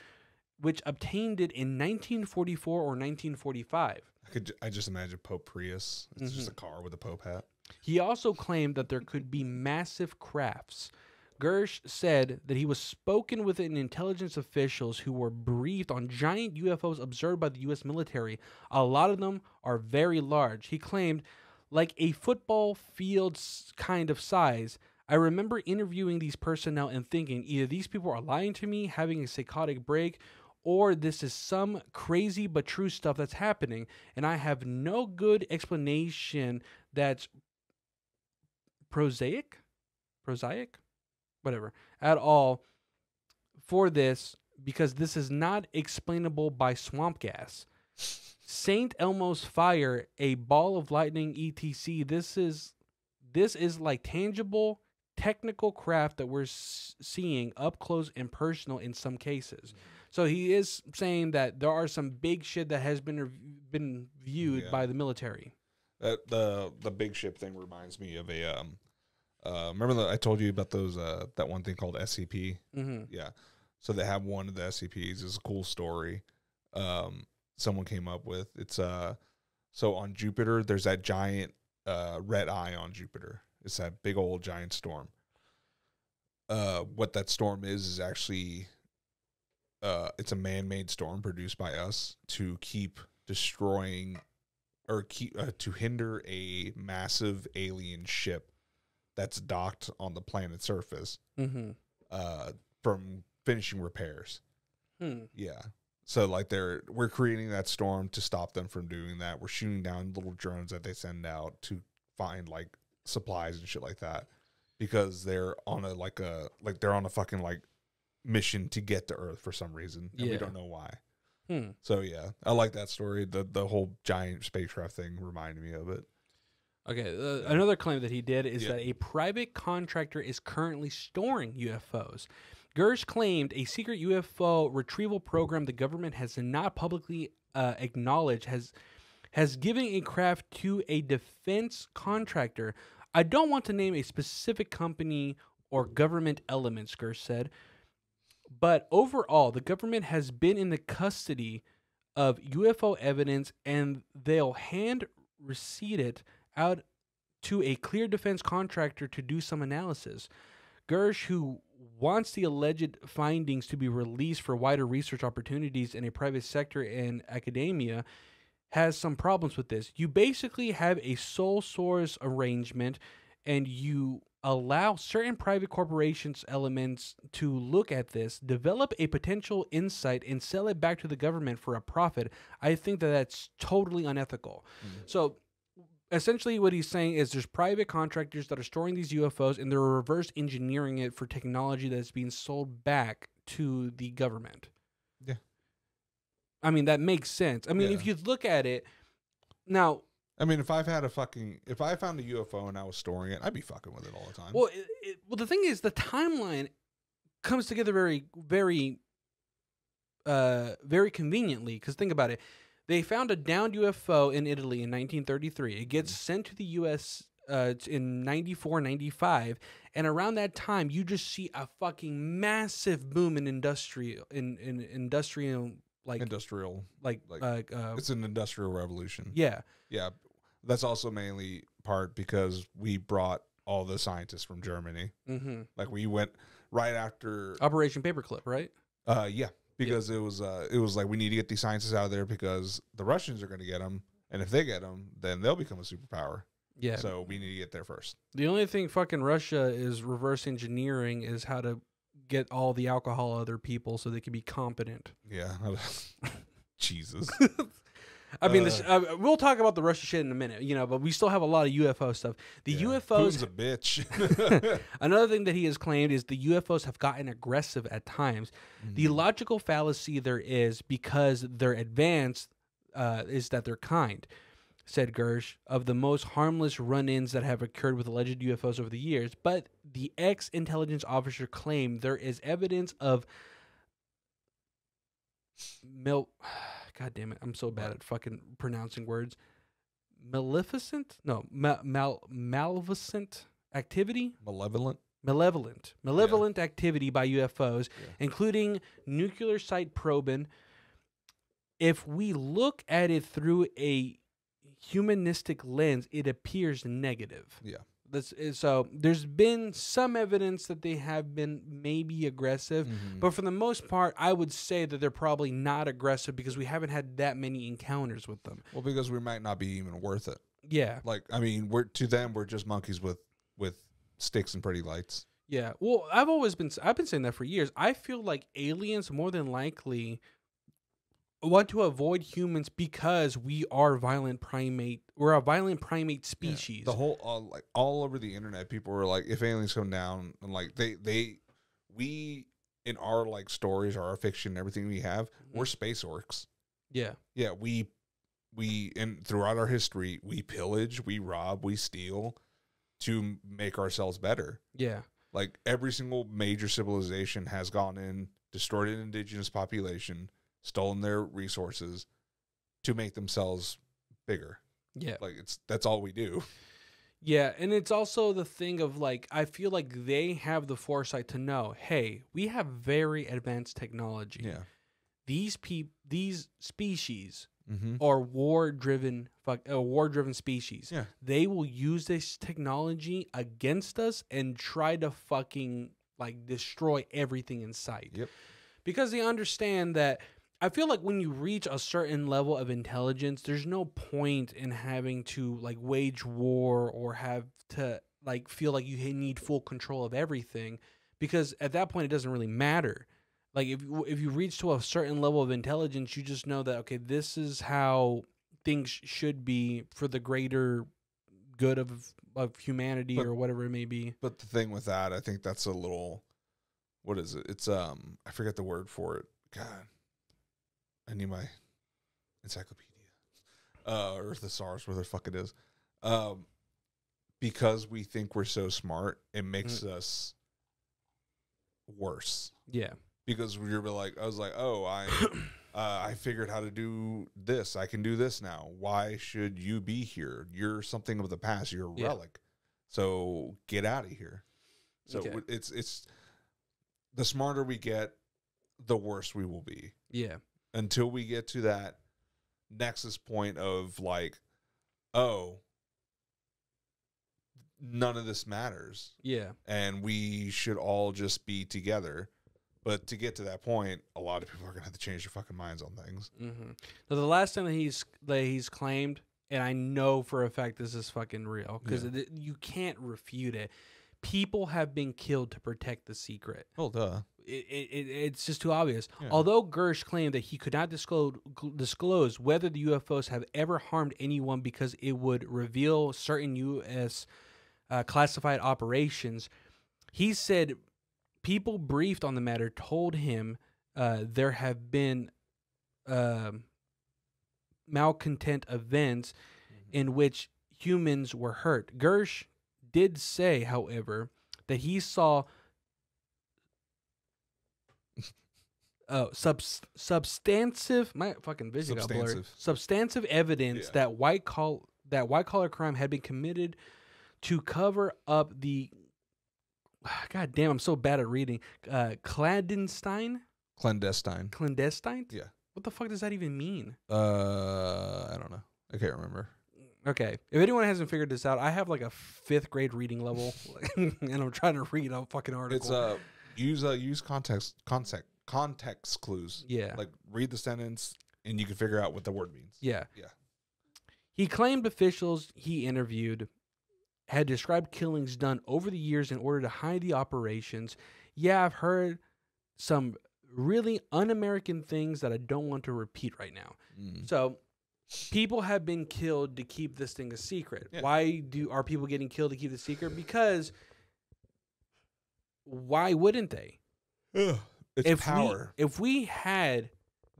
which obtained it in 1944 or 1945. I could. I just imagine Pope Prius. It's just a car with a Pope hat. He also claimed that there could be massive crafts. Gersh said that he was spoken with intelligence officials who were briefed on giant UFOs observed by the U.S. military. A lot of them are very large. He claimed, like a football field kind of size. I remember interviewing these personnel and thinking either these people are lying to me, having a psychotic break, or this is some crazy but true stuff that's happening, and I have no good explanation that's prosaic, prosaic, whatever, at all for this because this is not explainable by swamp gas. Saint Elmo's fire, a ball of lightning, etc. This is this is like tangible technical craft that we're s- seeing up close and personal in some cases. So he is saying that there are some big shit that has been rev- been viewed Yeah. by the military. That the the big ship thing reminds me of a um. Uh, remember that I told you about those uh that one thing called SCP. hmm Yeah, so they have one of the SCPs. It's a cool story. Um, someone came up with it's uh, so on Jupiter there's that giant uh red eye on Jupiter. It's that big old giant storm. Uh, what that storm is is actually uh, it's a man-made storm produced by us to keep destroying or keep uh, to hinder a massive alien ship that's docked on the planet's surface hmm uh, from finishing repairs. Hmm. Yeah. So like they're we're creating that storm to stop them from doing that. We're shooting down little drones that they send out to find like supplies and shit like that because they're on a like a like they're on a fucking like mission to get to Earth for some reason and Yeah. we don't know why. Hmm. So yeah, I like that story. The the whole giant spacecraft thing reminded me of it. Okay. Uh, another claim that he did is Yeah. that a private contractor is currently storing UFOs. Gersh claimed a secret UFO retrieval program the government has not publicly uh, acknowledged has has given a craft to a defense contractor. I don't want to name a specific company or government elements, Gersh said. But overall, the government has been in the custody of UFO evidence and they'll hand receipt it out to a clear defense contractor to do some analysis. Gersh, who wants the alleged findings to be released for wider research opportunities in a private sector and academia, has some problems with this. You basically have a sole source arrangement and you allow certain private corporations elements to look at this, develop a potential insight and sell it back to the government for a profit. I think that that's totally unethical. Mm-hmm. So essentially what he's saying is there's private contractors that are storing these UFOs and they're reverse engineering it for technology that's being sold back to the government. Yeah. I mean that makes sense. I mean Yeah. if you look at it now I mean, if I've had a fucking, if I found a UFO and I was storing it, I'd be fucking with it all the time. well it, it, well the thing is the timeline comes together very very uh very conveniently cuz think about it. They found a downed UFO in Italy in 1933. It gets sent to the US uh, in 94, 95. And around that time, you just see a fucking massive boom in industrial, in, in industrial, like, industrial, like, like, uh, uh, it's an industrial revolution. yeah, Yeah, that's also mainly part because we brought all the scientists from Germany. hmm Like we went right after. Operation Paperclip, right? Uh, yeah, because it was uh, it was like we need to get these scientists out of there because the Russians are going to get them, and if they get them, then they'll become a superpower. Yeah. So we need to get there first. the only thing fucking Russia is reverse engineering is how to get all the alcohol other people so they can be competent. Yeah. Jesus. I mean, this, uh, we'll talk about the Russia shit in a minute, you know, but we still have a lot of UFO stuff. The Yeah. UFOs Putin's a bitch. Another thing that he has claimed is the UFOs have gotten aggressive at times. The Mm-hmm. logical fallacy there is because they're advanced uh, is that they're kind, said Gersh, of the most harmless run ins that have occurred with alleged UFOs over the years. But the ex intelligence officer claimed there is evidence of. Mil- God damn it! I'm so bad at fucking pronouncing words. Maleficent? No, mal, mal maleficent activity Malevolent. malevolent malevolent activity by UFOs, Yeah. including nuclear site probing. If we look at it through a humanistic lens, it appears negative. Yeah. That's is- so. There's been some evidence that they have been maybe aggressive, Mhm. but for the most part, I would say that they're probably not aggressive because we haven't had that many encounters with them. Well, because we might not be even worth it. Yeah, Like, I mean, we're to them, we're just monkeys with with sticks and pretty lights. Yeah. Well, I've always been I've been saying that for years. I feel like aliens more than likely want to avoid humans because we are violent primate. We're a violent primate Yeah. species. The whole all, like all over the internet, people were like, if aliens come down, and like they they we in our like stories or our fiction, everything we have, mm-hmm. we're space orcs. yeah. Yeah, we we and throughout our history, we pillage, we rob, we steal to make ourselves better. Yeah. Like every single major civilization has gone in, destroyed an indigenous population, stolen their resources to make themselves bigger. Yeah. Like it's that's all we do. Yeah, and it's also the thing of like I feel like they have the foresight to know, hey, we have very advanced technology. Yeah. These peop these species Mm-hmm. are war-driven fuck a war-driven species. Yeah. They will use this technology against us and try to fucking like destroy everything in sight. Yep. Because they understand that I feel like when you reach a certain level of intelligence, there's no point in having to like wage war or have to like feel like you need full control of everything because at that point it doesn't really matter. Like if you- if you reach to a certain level of intelligence, you just know that okay, this is how things should be for the greater good of of humanity But- or whatever it may be. But the thing with that, I think that's a little what is it? It's um I forget the word for it. God. I need my encyclopedia, uh, or thesaurus, where the fuck it is. Um, because we think we're so smart, it makes us worse. Yeah. Because you're like, I was like, oh, I, uh, I figured how to do this. I can do this now. Why should you be here? You're something of the past. You're a Yeah. relic. So get out of here. So Okay. it's it's the smarter we get, the worse we will be Yeah. Until we get to that nexus point of like, oh, none of this matters Yeah. and we should all just be together. But to get to that point, a lot of people are gonna have to change their fucking minds on things. Mm-hmm. Now, the last time that he's that he's claimed, and I know for a fact this is fucking real because Yeah. you can't refute it. People have been killed to protect the secret. Oh, duh. It, it, it, it's just too obvious. Yeah. Although Gersh claimed that he could not disclose disclose whether the UFOs have ever harmed anyone because it would reveal certain U.S. Uh, classified operations, he said people briefed on the matter told him uh, there have been um malcontent events in which humans were hurt. Gersh did say, however, that he saw uh, subs- substantive my fucking vision got blurred. Substantive. Evidence Yeah. that white collar that white collar crime had been committed to cover up the God damn, I'm so bad at reading. Uh, clandestine, Clandestine. clandestine. Yeah. What the fuck does that even mean? Uh, I don't know. I can't remember. Okay, if anyone hasn't figured this out, I have like a fifth grade reading level, and I'm trying to read a fucking article. It's uh use uh use context context context clues. yeah, Like read the sentence and you can figure out what the word means. yeah, Yeah. He claimed officials he interviewed had described killings done over the years in order to hide the operations. Yeah, I've heard some really un-American things that I don't want to repeat right now. Mm. So, people have been killed to keep this thing a secret. Yeah. Why do are people getting killed to keep the secret? Because why wouldn't they? Ugh, it's if power. We, if we had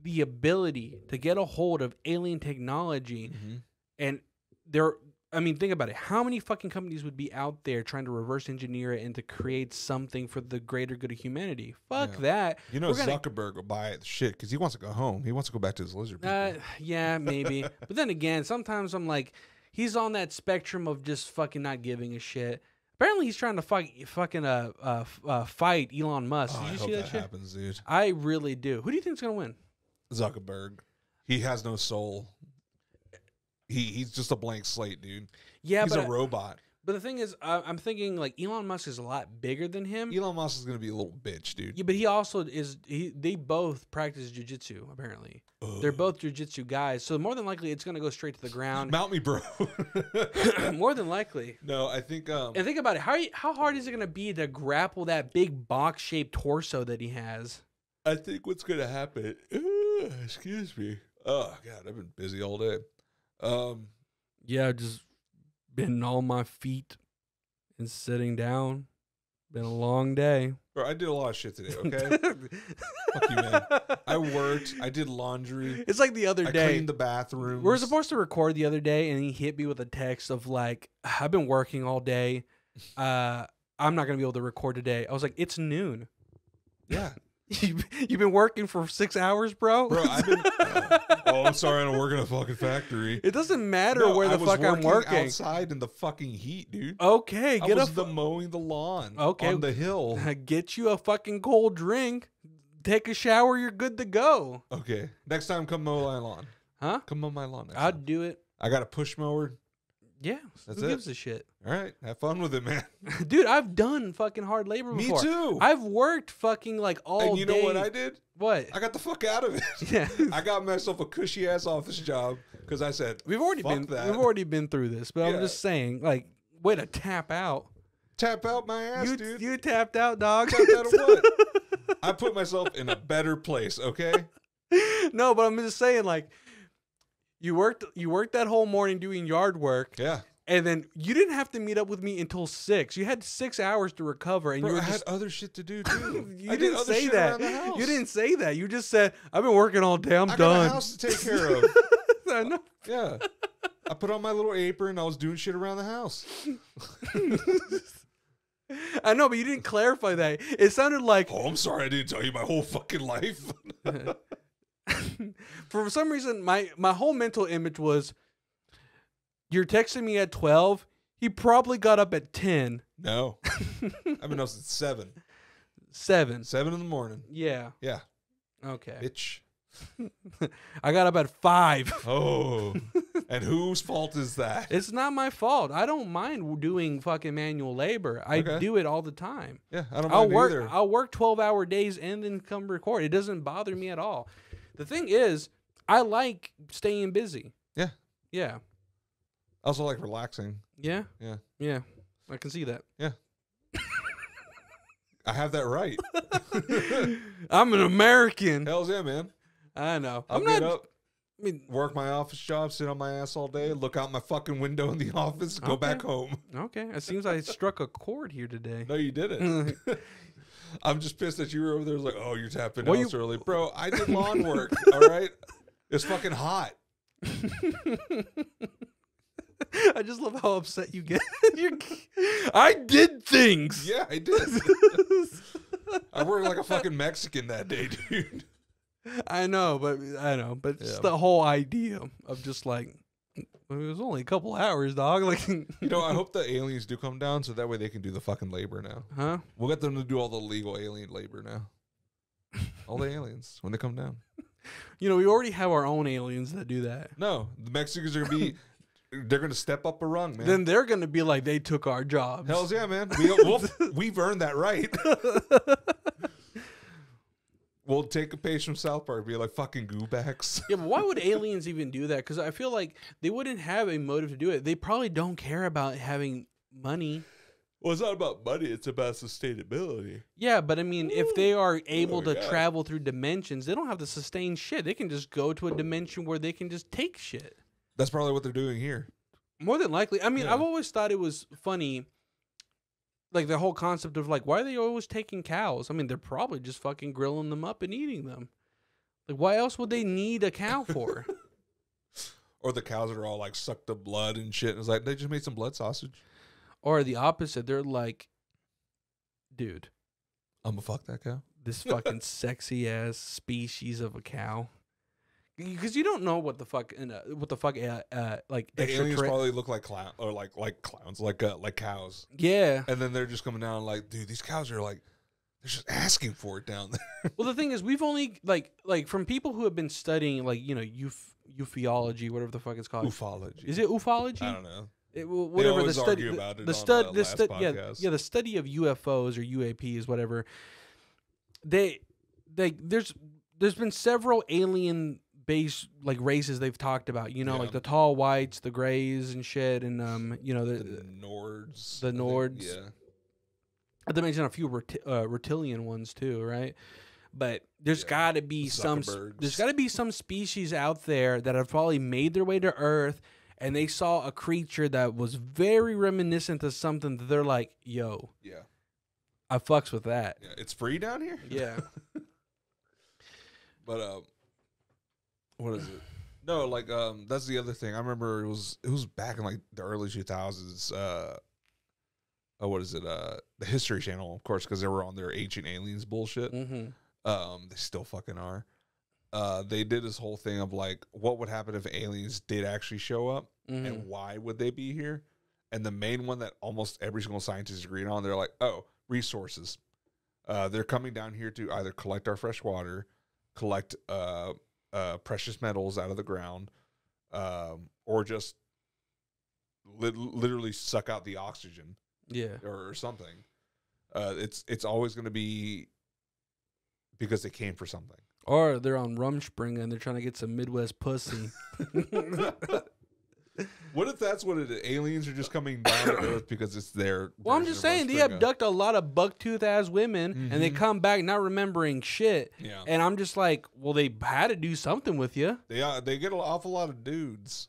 the ability to get a hold of alien technology Mhm. and there I mean think about it how many fucking companies would be out there trying to reverse engineer it and to create something for the greater good of humanity fuck Yeah. that You know We're gonna- Zuckerberg will buy it shit because he wants to go home. He wants to go back to his lizard people. uh, yeah maybe but then again sometimes I'm like he's on that spectrum of just fucking not giving a shit apparently he's trying to fight fucking uh, uh, uh fight Elon Musk Oh, did I you hope that, that, shit happens, dude. I really do who do you think's gonna win Zuckerberg. He has no soul. He he's just a blank slate, dude. yeah he's but a robot. But the thing is, I I'm thinking like Elon Musk is a lot bigger than him. Elon Musk is gonna be a little bitch, dude. Yeah, but he also is. He they both practice jujitsu. Apparently, they're Ugh. both jujitsu guys. So more than likely, it's gonna go straight to the ground. Mount me, bro. more than likely. no, I think um And think about it. How you- how hard is it gonna be to grapple that big box shaped torso that he has? I think what's gonna happen. Ugh, excuse me. Oh god, I've been busy all day. Um, Yeah, just been on my feet and sitting down. Been a long day. bro, I did a lot of shit today. Okay, Fuck you, man. I worked. I did laundry. It's like the other I day. cleaned the bathroom. We were supposed to record the other day, and he hit me with a text of like, "I've been working all day. Uh, I'm not gonna be able to record today." I was like, "It's noon. Yeah, You've you've been working for six hours, bro. bro. I've been. oh, I'm sorry. I don't work in a fucking factory. it doesn't matter No, where the fuck I'm working. outside in the fucking heat, dude. Okay, I get a was the mowing the lawn. Okay. on the hill. get you a fucking cold drink. Take a shower. You're good to go. Okay, next time come mow my lawn. Huh? Come mow my lawn. Next I'd time. do it. I got a push mower. Yeah. That's Who it. gives a shit, All right, have fun with it, man. dude? I've done fucking hard labor Me before. too. I've worked fucking like all and you know day. what I did? What? I got the fuck out of it. yeah. I got myself a cushy ass office job because I said, We've already been that. we've already been through this, but I'm just saying, like, way to tap out. tap out my ass, You dude. you tapped out, dog. Tapped out of what? I put myself in a better place, okay? no, but I'm just saying, like, you worked you worked that whole morning doing yard work, Yeah. and then you didn't have to meet up with me until six. You had six hours to recover, and Bro, you I were had just. other shit to do too. You I did didn't other say that. around the house. You didn't say that. You just said, "I've been working all day. I'm I got done." a house to take care of. I know. yeah. I put on my little apron. I was doing shit around the house. I know, but you didn't clarify that. It sounded like Oh, I'm sorry I didn't tell you my whole fucking life. for some reason my my whole mental image was you're texting me at 12 he probably got up at 10 no. I've been up since seven. 7 Seven in the morning. yeah Yeah. okay Bitch. i got up at 5 Oh. and whose fault is that? it's not my fault i don't mind doing fucking manual labor i Okay. do it all the time Yeah, I don't i'll work either. i'll work 12 hour days and then come record it doesn't bother me at all the thing is i like staying busy Yeah. yeah I also like relaxing. yeah Yeah. yeah i can see that Yeah. I have that right. i'm an american Hells yeah, man. I know. I'll I'm get not. up, I mean, work my office job, sit on my ass all day, look out my fucking window in the office, go Okay. back home. okay. It seems I struck a chord here today. No, you didn't. I'm just pissed that you were over there. Like, oh, you're tapping Well, house you- early, bro. I did lawn work. all right, it's fucking hot. I just love how upset you get. I did things. Yeah, I did. I worked like a fucking Mexican that day, dude. I know, but I know, but Yeah. just the whole idea of just like it was only a couple hours, dog. Like, You know, I hope the aliens do come down so that way they can do the fucking labor now. huh? We'll get them to do all the legal alien labor now. All the aliens when they come down. You know, we already have our own aliens that do that. No, the Mexicans are gonna be. They're gonna step up a rung, man. Then they're gonna be like, they took our jobs. Hell's yeah, man. We, we'll, we've earned that right. We'll take a page from South Park, be like fucking goobacks. Yeah, but why would aliens even do that? Because I feel like they wouldn't have a motive to do it. They probably don't care about having money. Well, it's not about money; it's about sustainability. Yeah, but I mean, if they are oh able Oh, to God. travel through dimensions, they don't have to sustain shit. They can just go to a dimension where they can just take shit. That's probably what they're doing here. More than likely. I mean, Yeah. I've always thought it was funny, like the whole concept of like, why are they always taking cows? I mean, they're probably just fucking grilling them up and eating them. Like, why else would they need a cow for? Or the cows that are all like sucked the blood and shit. And it's like they just made some blood sausage. or the opposite, they're like, dude, I'm gonna fuck that cow. this fucking sexy ass species of a cow. Because you don't know what the fuck, uh, what the fuck, uh, uh like The aliens probably look like clown or like like clowns, like uh, like cows. Yeah. And then they're just coming down like, dude, these cows are like, they're just asking for it down there. Well, the thing is, we've only like like from people who have been studying like you know euph- ufology, whatever the fuck it's called. Ufology. Is it ufology? I don't know. It, well, whatever the study, the, about it the stud, uh, the last stud, yeah, yeah, the study of UFOs or UAPs, whatever. They, they, there's, there's been several alien based like races they've talked about. You know, like the tall whites, the grays, and shit, and um, you know, The the, Nords. the I think. Nords. Yeah. they mentioned a few repti- uh, reptilian ones too, right? But there's Yeah. got to be some. Zuckerbergs. There's got to be some species out there that have probably made their way to Earth, and they saw a creature that was very reminiscent of something that they're like, "Yo, Yeah. I fucks with that." Yeah. It's free down here? Yeah, But um, what is it? No, like um, that's the other thing. I remember it was it was back in like the early two thousands. Uh, oh, what is it? Uh, the History Channel, of course, because they were on their ancient aliens bullshit. hmm Um, they still fucking are. Uh, they did this whole thing of like, what would happen if aliens did actually show up, hmm and why would they be here? And the main one that almost every single scientist agreed on, they're like, oh, resources. Uh, they're coming down here to either collect our fresh water, collect uh, uh, precious metals out of the ground, um, or just lit- literally suck out the oxygen yeah. or, or something. Uh, it's it's always going to be because they came for something. Or they're on Rumspringa and they're trying to get some Midwest pussy. What if that's what it is? Aliens are just coming down to Earth because it's their. well, I'm just saying they abduct a lot of buck-toothed ass women, and they Mhm. come back not remembering shit. Yeah, And I'm just like, well, they had to do something with you. they uh, they get an awful lot of dudes.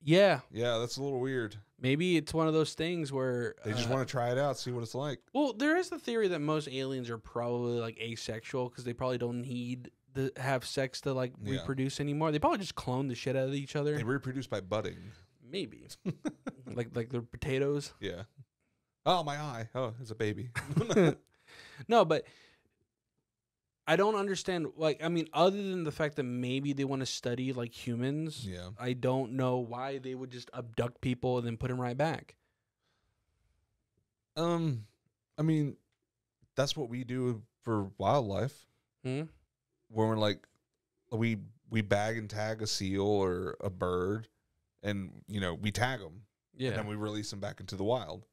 Yeah. Yeah, that's a little weird. Maybe it's one of those things where They just uh, want to try it out, see what it's like. Well, there is the theory that most aliens are probably like asexual because they probably don't need to have sex to like Yeah. reproduce anymore. They probably just clone the shit out of each other. They reproduce by budding. Maybe, like like the potatoes. Yeah. Oh, my eye. Oh, it's a baby. No, but I don't understand. Like, I mean, other than the fact that maybe they want to study like humans, yeah. I don't know why they would just abduct people and then put them right back. Um, I mean, that's what we do for wildlife. Hmm? Where we're like, we we bag and tag a seal or a bird, and you know we tag them, Yeah. and then we release them back into the wild,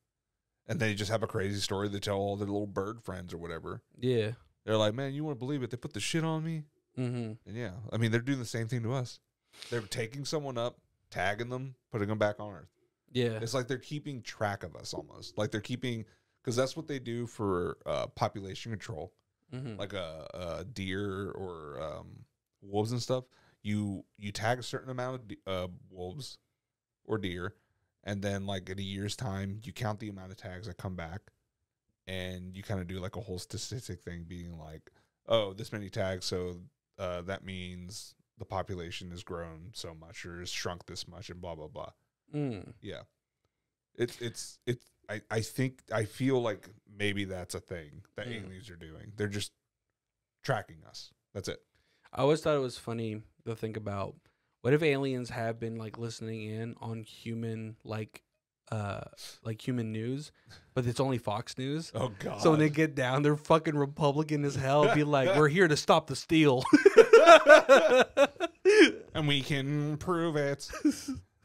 and they just have a crazy story to tell all their little bird friends or whatever. yeah. They're like, man, you want to believe it? They put the shit on me, Mm-hmm. and yeah, I mean they're doing the same thing to us. They're taking someone up, tagging them, putting them back on Earth. Yeah. It's like they're keeping track of us almost. Like they're keeping because that's what they do for uh, population control. Mm-hmm. Like a, a deer or um, wolves and stuff. You you tag a certain amount of de- uh, wolves or deer, and then like in a year's time, you count the amount of tags that come back, and you kind of do like a whole statistic thing, being like, oh, this many tags, so uh, that means the population has grown so much or has shrunk this much, and blah blah blah. Mm. Yeah. It's it's it's I, I think I feel like maybe that's a thing that Mm. aliens are doing. They're just tracking us. That's it. I always thought it was funny to think about what if aliens have been like listening in on human like uh like human news, but it's only Fox News. Oh god. So when they get down, they're fucking Republican as hell. Be like, we're here to stop the steal. and we can prove it.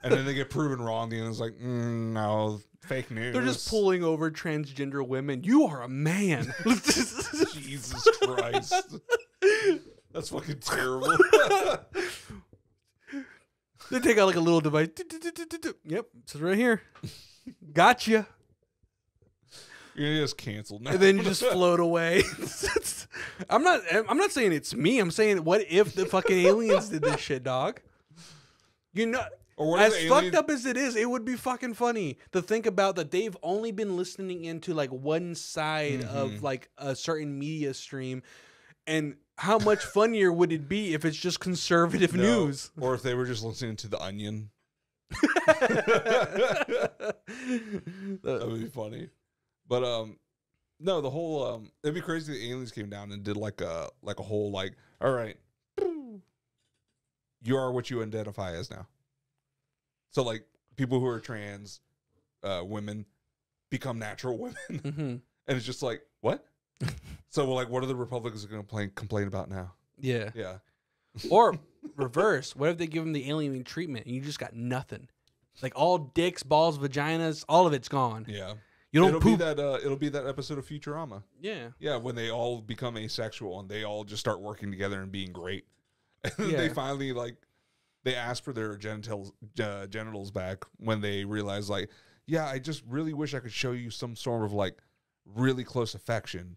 And then they get proven wrong. The end is like, mm, no, fake news. they're just pulling over transgender women. You are a man. Jesus Christ. That's fucking terrible. they take out like a little device. Yep, it's right here. Gotcha. You're just canceled now. and then you just float away. I'm not. I'm not saying it's me. I'm saying what if the fucking aliens did this shit, dog? You know, or as fucked up as it is, it would be fucking funny to think about that they've only been listening into like one side of Mhm. like a certain media stream, and how much funnier would it be if it's just conservative No. news? Or if they were just listening to the onion. That would be funny. But um no, the whole um it'd be crazy if the aliens came down and did like a like a whole like, all right, you are what you identify as now. So like people who are trans uh women become natural women. Mhm. and it's just like, what? so like what are the Republicans gonna complain complain about now? Yeah. Yeah. Or reverse. What if they give them the alien treatment and you just got nothing? Like all dicks, balls, vaginas, all of it's gone. Yeah. You don't it'll poop. be that uh it'll be that episode of Futurama. yeah. Yeah, when they all become asexual and they all just start working together and being great. And then they finally like they ask for their genitals uh, genitals back when they realize like, yeah, I just really wish I could show you some sort of like really close affection,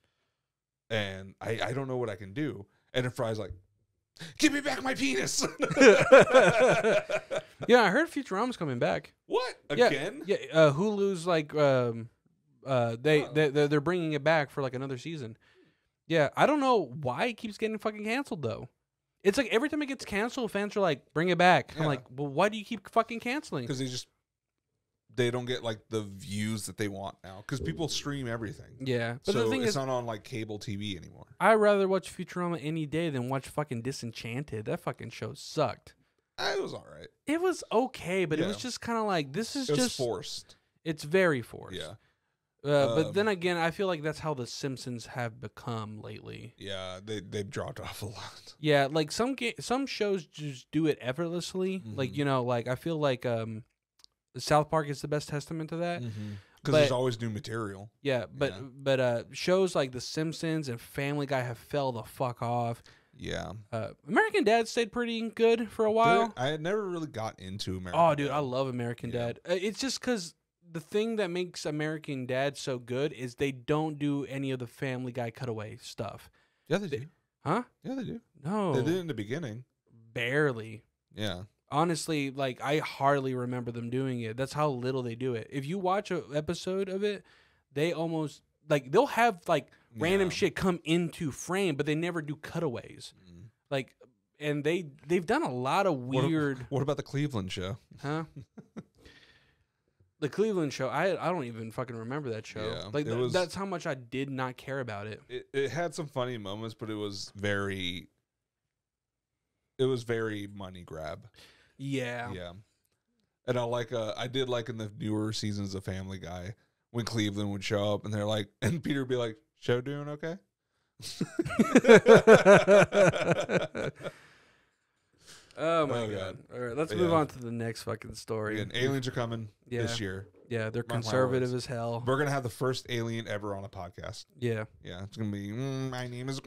and I I don't know what I can do. And then Fry's like, give me back my penis. Yeah, I heard Futurama's coming back. what Yeah, again? Yeah, uh, Hulu's like um uh they they they're, they're bringing it back for like another season. Yeah, I don't know why it keeps getting fucking canceled though. It's like every time it gets canceled, fans are like, "Bring it back." I'm like, "Well, why do you keep fucking canceling?" Because they just they don't get like the views that they want now because people stream everything. Yeah, but so the thing it's is, not on like cable TV anymore. I'd rather watch Futurama any day than watch fucking Disenchanted. That fucking show sucked. Uh, It was all right. It was okay, but it was just kind of like this is just forced. it's very forced. Yeah, Uh, but Um, then again, I feel like that's how the Simpsons have become lately. yeah. They they've dropped off a lot. Yeah, like some ga- some shows just do it effortlessly. Like Mhm. you know, like I feel like um, South Park is the best testament to that. Because But- there's always new material. Yeah, but Yeah. but uh, shows like The Simpsons and Family Guy have fell the fuck off. Yeah. Uh, American Dad stayed pretty good for a while. I had never really got into American. Oh, dude, Dad. I love American Yeah. Dad. Uh, It's just because the thing that makes American Dad so good is they don't do any of the Family Guy cutaway stuff. Yeah, they do. Huh? Yeah, they do. No, They did in the beginning. barely. Yeah. Honestly, like I hardly remember them doing it. That's how little they do it. If you watch an episode of it, they almost like they'll have like random Yeah. shit come into frame, but they never do cutaways. Mm. Like, and they they've done a lot of What weird, What about the Cleveland show? huh? the Cleveland show, I I don't even fucking remember that show. Yeah, like th- was- that's how much I did not care about it. It, it had some funny moments, but it was very. It was very money grab. Yeah. Yeah. And I like uh I did like in the newer seasons of Family Guy when Cleveland would show up and they're like and Peter would be like, Show doing okay? Oh my Oh, god. All right, let's But move yeah. on to the next fucking story. Again, aliens are coming Yeah. this year. Yeah, they're my conservative words. as hell. We're gonna have the first alien ever on a podcast. Yeah. Yeah, it's gonna be mm, my name is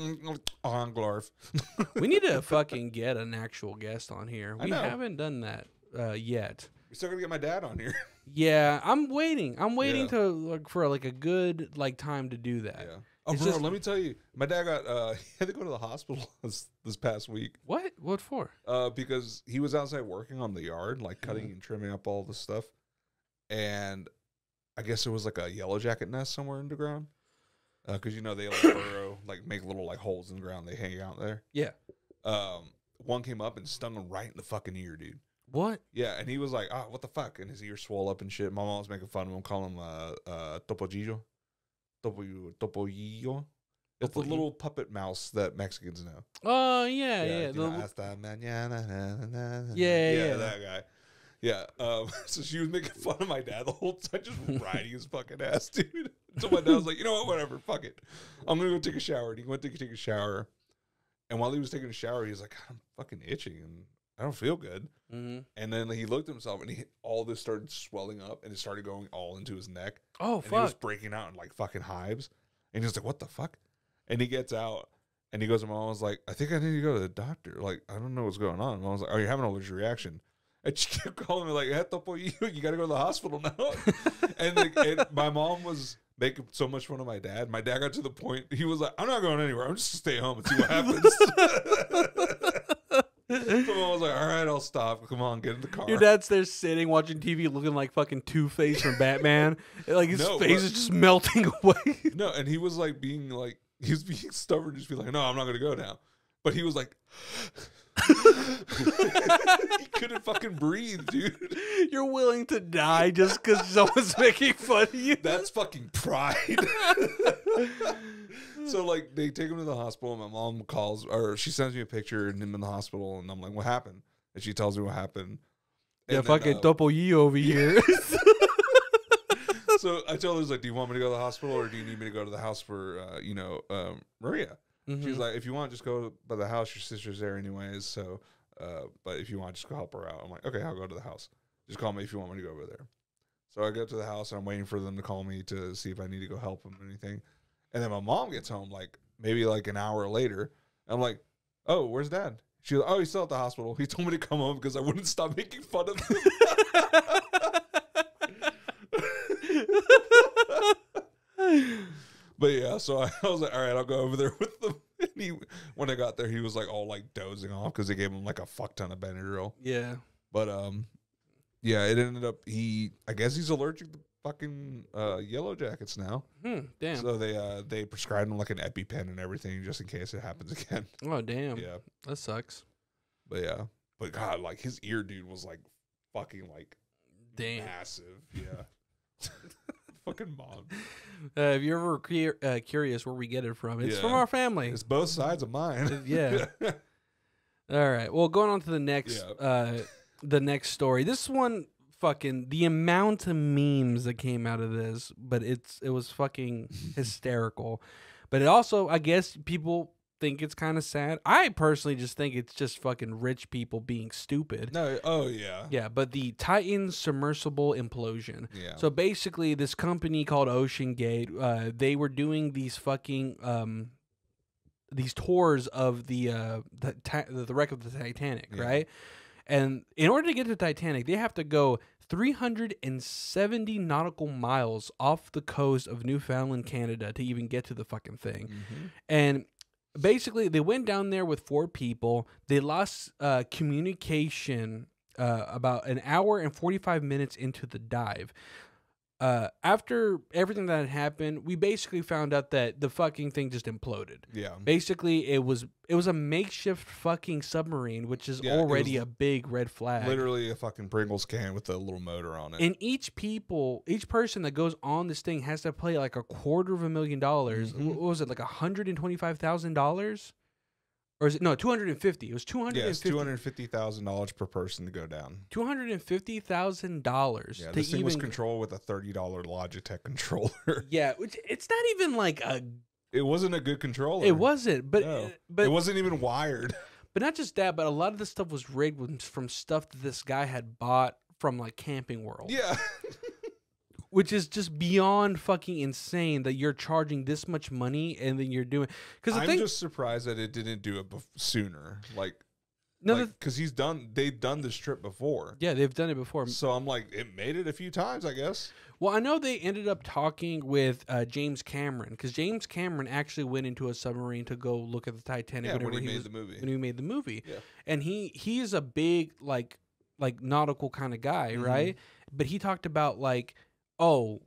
on Glorf. We need to fucking get an actual guest on here. We know. haven't done that uh, yet. We still gonna get my dad on here. Yeah, I'm waiting. I'm waiting Yeah. to look for like a good like time to do that. Yeah. Oh, It's bro, just- let me tell you, my dad got uh he had to go to the hospital this, this past week What? What for? uh because he was outside working on the yard, like cutting and trimming up all this stuff, and I guess it was like a yellow jacket nest somewhere in the ground. Because you know they like burrow, like make little like holes in the ground. They hang out there. Yeah. Um, one came up and stung him right in the fucking ear, dude. What? Yeah, and he was like, "Ah, what the fuck?" And his ear swole up and shit. My mom was making fun of him, calling him uh uh Topo Gigio, Topo Gigio. It's the little puppet mouse that Mexicans know. Oh yeah, yeah. know, the- "Hasta mañana, na, na, na, na." Yeah, yeah. that guy. Yeah, um, so she was making fun of my dad the whole time, just riding his fucking ass, dude. So my dad was like, you know what, whatever, fuck it. I'm gonna go take a shower. And he went to take a shower, and while he was taking a shower, he was like, I'm fucking itching and I don't feel good. Mhm. And then he looked at himself, and he all this started swelling up, and it started going all into his neck, Oh and he was breaking out in like fucking hives. And he was like, "What the fuck?" And he gets out, and he goes to mom. was like, "I think I need to go to the doctor. Like, I don't know what's going on." Mom was like, "Oh, you're having an allergic reaction." And she kept calling me like, "Hey, Topo, you you got to go to the hospital now." and, like, and my mom was making so much fun of my dad. My dad got to the point he was like, "I'm not going anywhere. I'm just stay home and see what happens." so mom was like, "All right, I'll stop. Come on, get in the car." Your dad's there sitting watching TV, looking like fucking Two Face from Batman. like his No, face but- is just melting away. No, and he was like being like he was being stubborn, just be like, "No, I'm not gonna go now." But he was like, he couldn't fucking breathe, dude. You're willing to die just because someone's making fun of you. That's fucking pride. so like they take him to the hospital. And my mom calls or she sends me a picture of him in the hospital, and I'm like, "What happened?" And she tells me what happened. yeah, And then, fucking uh, Topo Yi over here. so I told her, like, "Do you want me to go to the hospital, or do you need me to go to the house for, uh, you know, um, Maria?" She's Mhm. like, if you want, just go by the house. Your sister's there anyways. So, uh, but if you want, just go help her out. I'm like, okay, I'll go to the house. Just call me if you want me to go over there. So I go to the house and I'm waiting for them to call me to see if I need to go help them or anything. And then my mom gets home like maybe like an hour later. I'm like, oh, where's dad? She's like, oh, he's still at the hospital. He told me to come home because I wouldn't stop making fun of him. But yeah, so I, I was like, all right, I'll go over there with them. And he, when I got there, he was like all like dozing off because they gave him like a fuck ton of Benadryl. yeah. But um, yeah, it ended up he, I guess he's allergic to fucking uh yellow jackets now. Hmm, damn. So they uh they prescribed him like an EpiPen and everything just in case it happens again. oh damn. Yeah, That sucks. but yeah, but God, like his ear, dude, was like fucking like Damn. massive. Yeah, fucking mom. Uh, if you're ever cur- uh, curious where we get it from, it's from our family. It's both sides of mine. Uh, yeah. All right. Well, going on to the next, Yeah. uh, the next story. This one, fucking the amount of memes that came out of this, but it's it was fucking hysterical. But it also, I guess, people think it's kind of sad. I personally just think it's just fucking rich people being stupid. no, oh yeah, Yeah, but the Titan submersible implosion. yeah. So basically, this company called OceanGate, uh, they were doing these fucking um, these tours of the uh, the, the wreck of the Titanic, Yeah. right? And in order to get to the Titanic, they have to go 370 nautical miles off the coast of Newfoundland, Canada, to even get to the fucking thing. Mhm. And basically, they went down there with four people. They lost uh, communication uh, about an hour and 45 minutes into the dive. Uh, after everything that had happened, we basically found out that the fucking thing just imploded. Yeah. Basically, it was it was a makeshift fucking submarine, which is Yeah, it already was a big red flag. Literally a fucking Pringles can with a little motor on it. And each people, each person that goes on this thing has to pay like a quarter of a million dollars. Mhm. What was it, like a hundred and twenty-five thousand dollars, or is it no two hundred and fifty? It was two hundred yeah, and it's two hundred and fifty thousand dollars per person to go down. Two hundred and fifty thousand dollars Yeah, to this thing was even. controlled with a thirty dollar Logitech controller. yeah, which, it's not even like a. it wasn't a good controller. It wasn't, but No. but it wasn't even wired. but not just that, but a lot of the stuff was rigged with- from stuff that this guy had bought from like Camping World. Yeah. which is just beyond fucking insane that you're charging this much money and then you're doing because I'm thing just surprised that it didn't do it bef- sooner. Like, no like because he's done. They've done this trip before. yeah they've done it before So I'm like, it made it a few times, I guess. well i know they ended up talking with uh, james cameron because james cameron actually went into a submarine to go look at the titanic Yeah, when whenever he, made was, the movie. when he made the movie Yeah. and he he is a big like like nautical kind of guy Mhm. right but he talked about like oh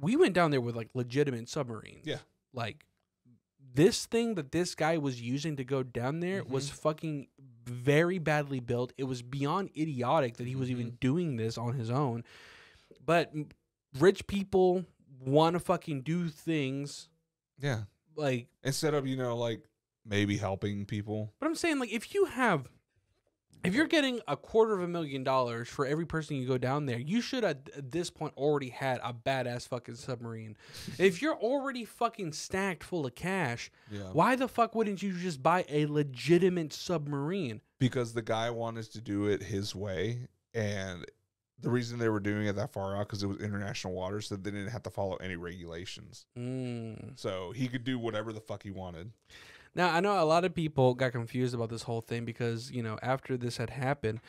we went down there with like legitimate submarines Yeah. like this thing that this guy was using to go down there was Mm-hmm. fucking very badly built it was beyond idiotic that he was even Mm-hmm. doing this on his own but rich people want to fucking do things yeah. like Instead of you know like maybe helping people. But I'm saying, like, if you have, if you're getting a quarter of a million dollars for every person you go down there, you should at, at this point already had a badass fucking submarine. if you're already fucking stacked full of cash, Yeah. why the fuck wouldn't you just buy a legitimate submarine? Because the guy wanted to do it his way, and the reason they were doing it that far out because it was international waters, so they didn't have to follow any regulations. Mm. So he could do whatever the fuck he wanted. Now I know a lot of people got confused about this whole thing because you know after this had happened,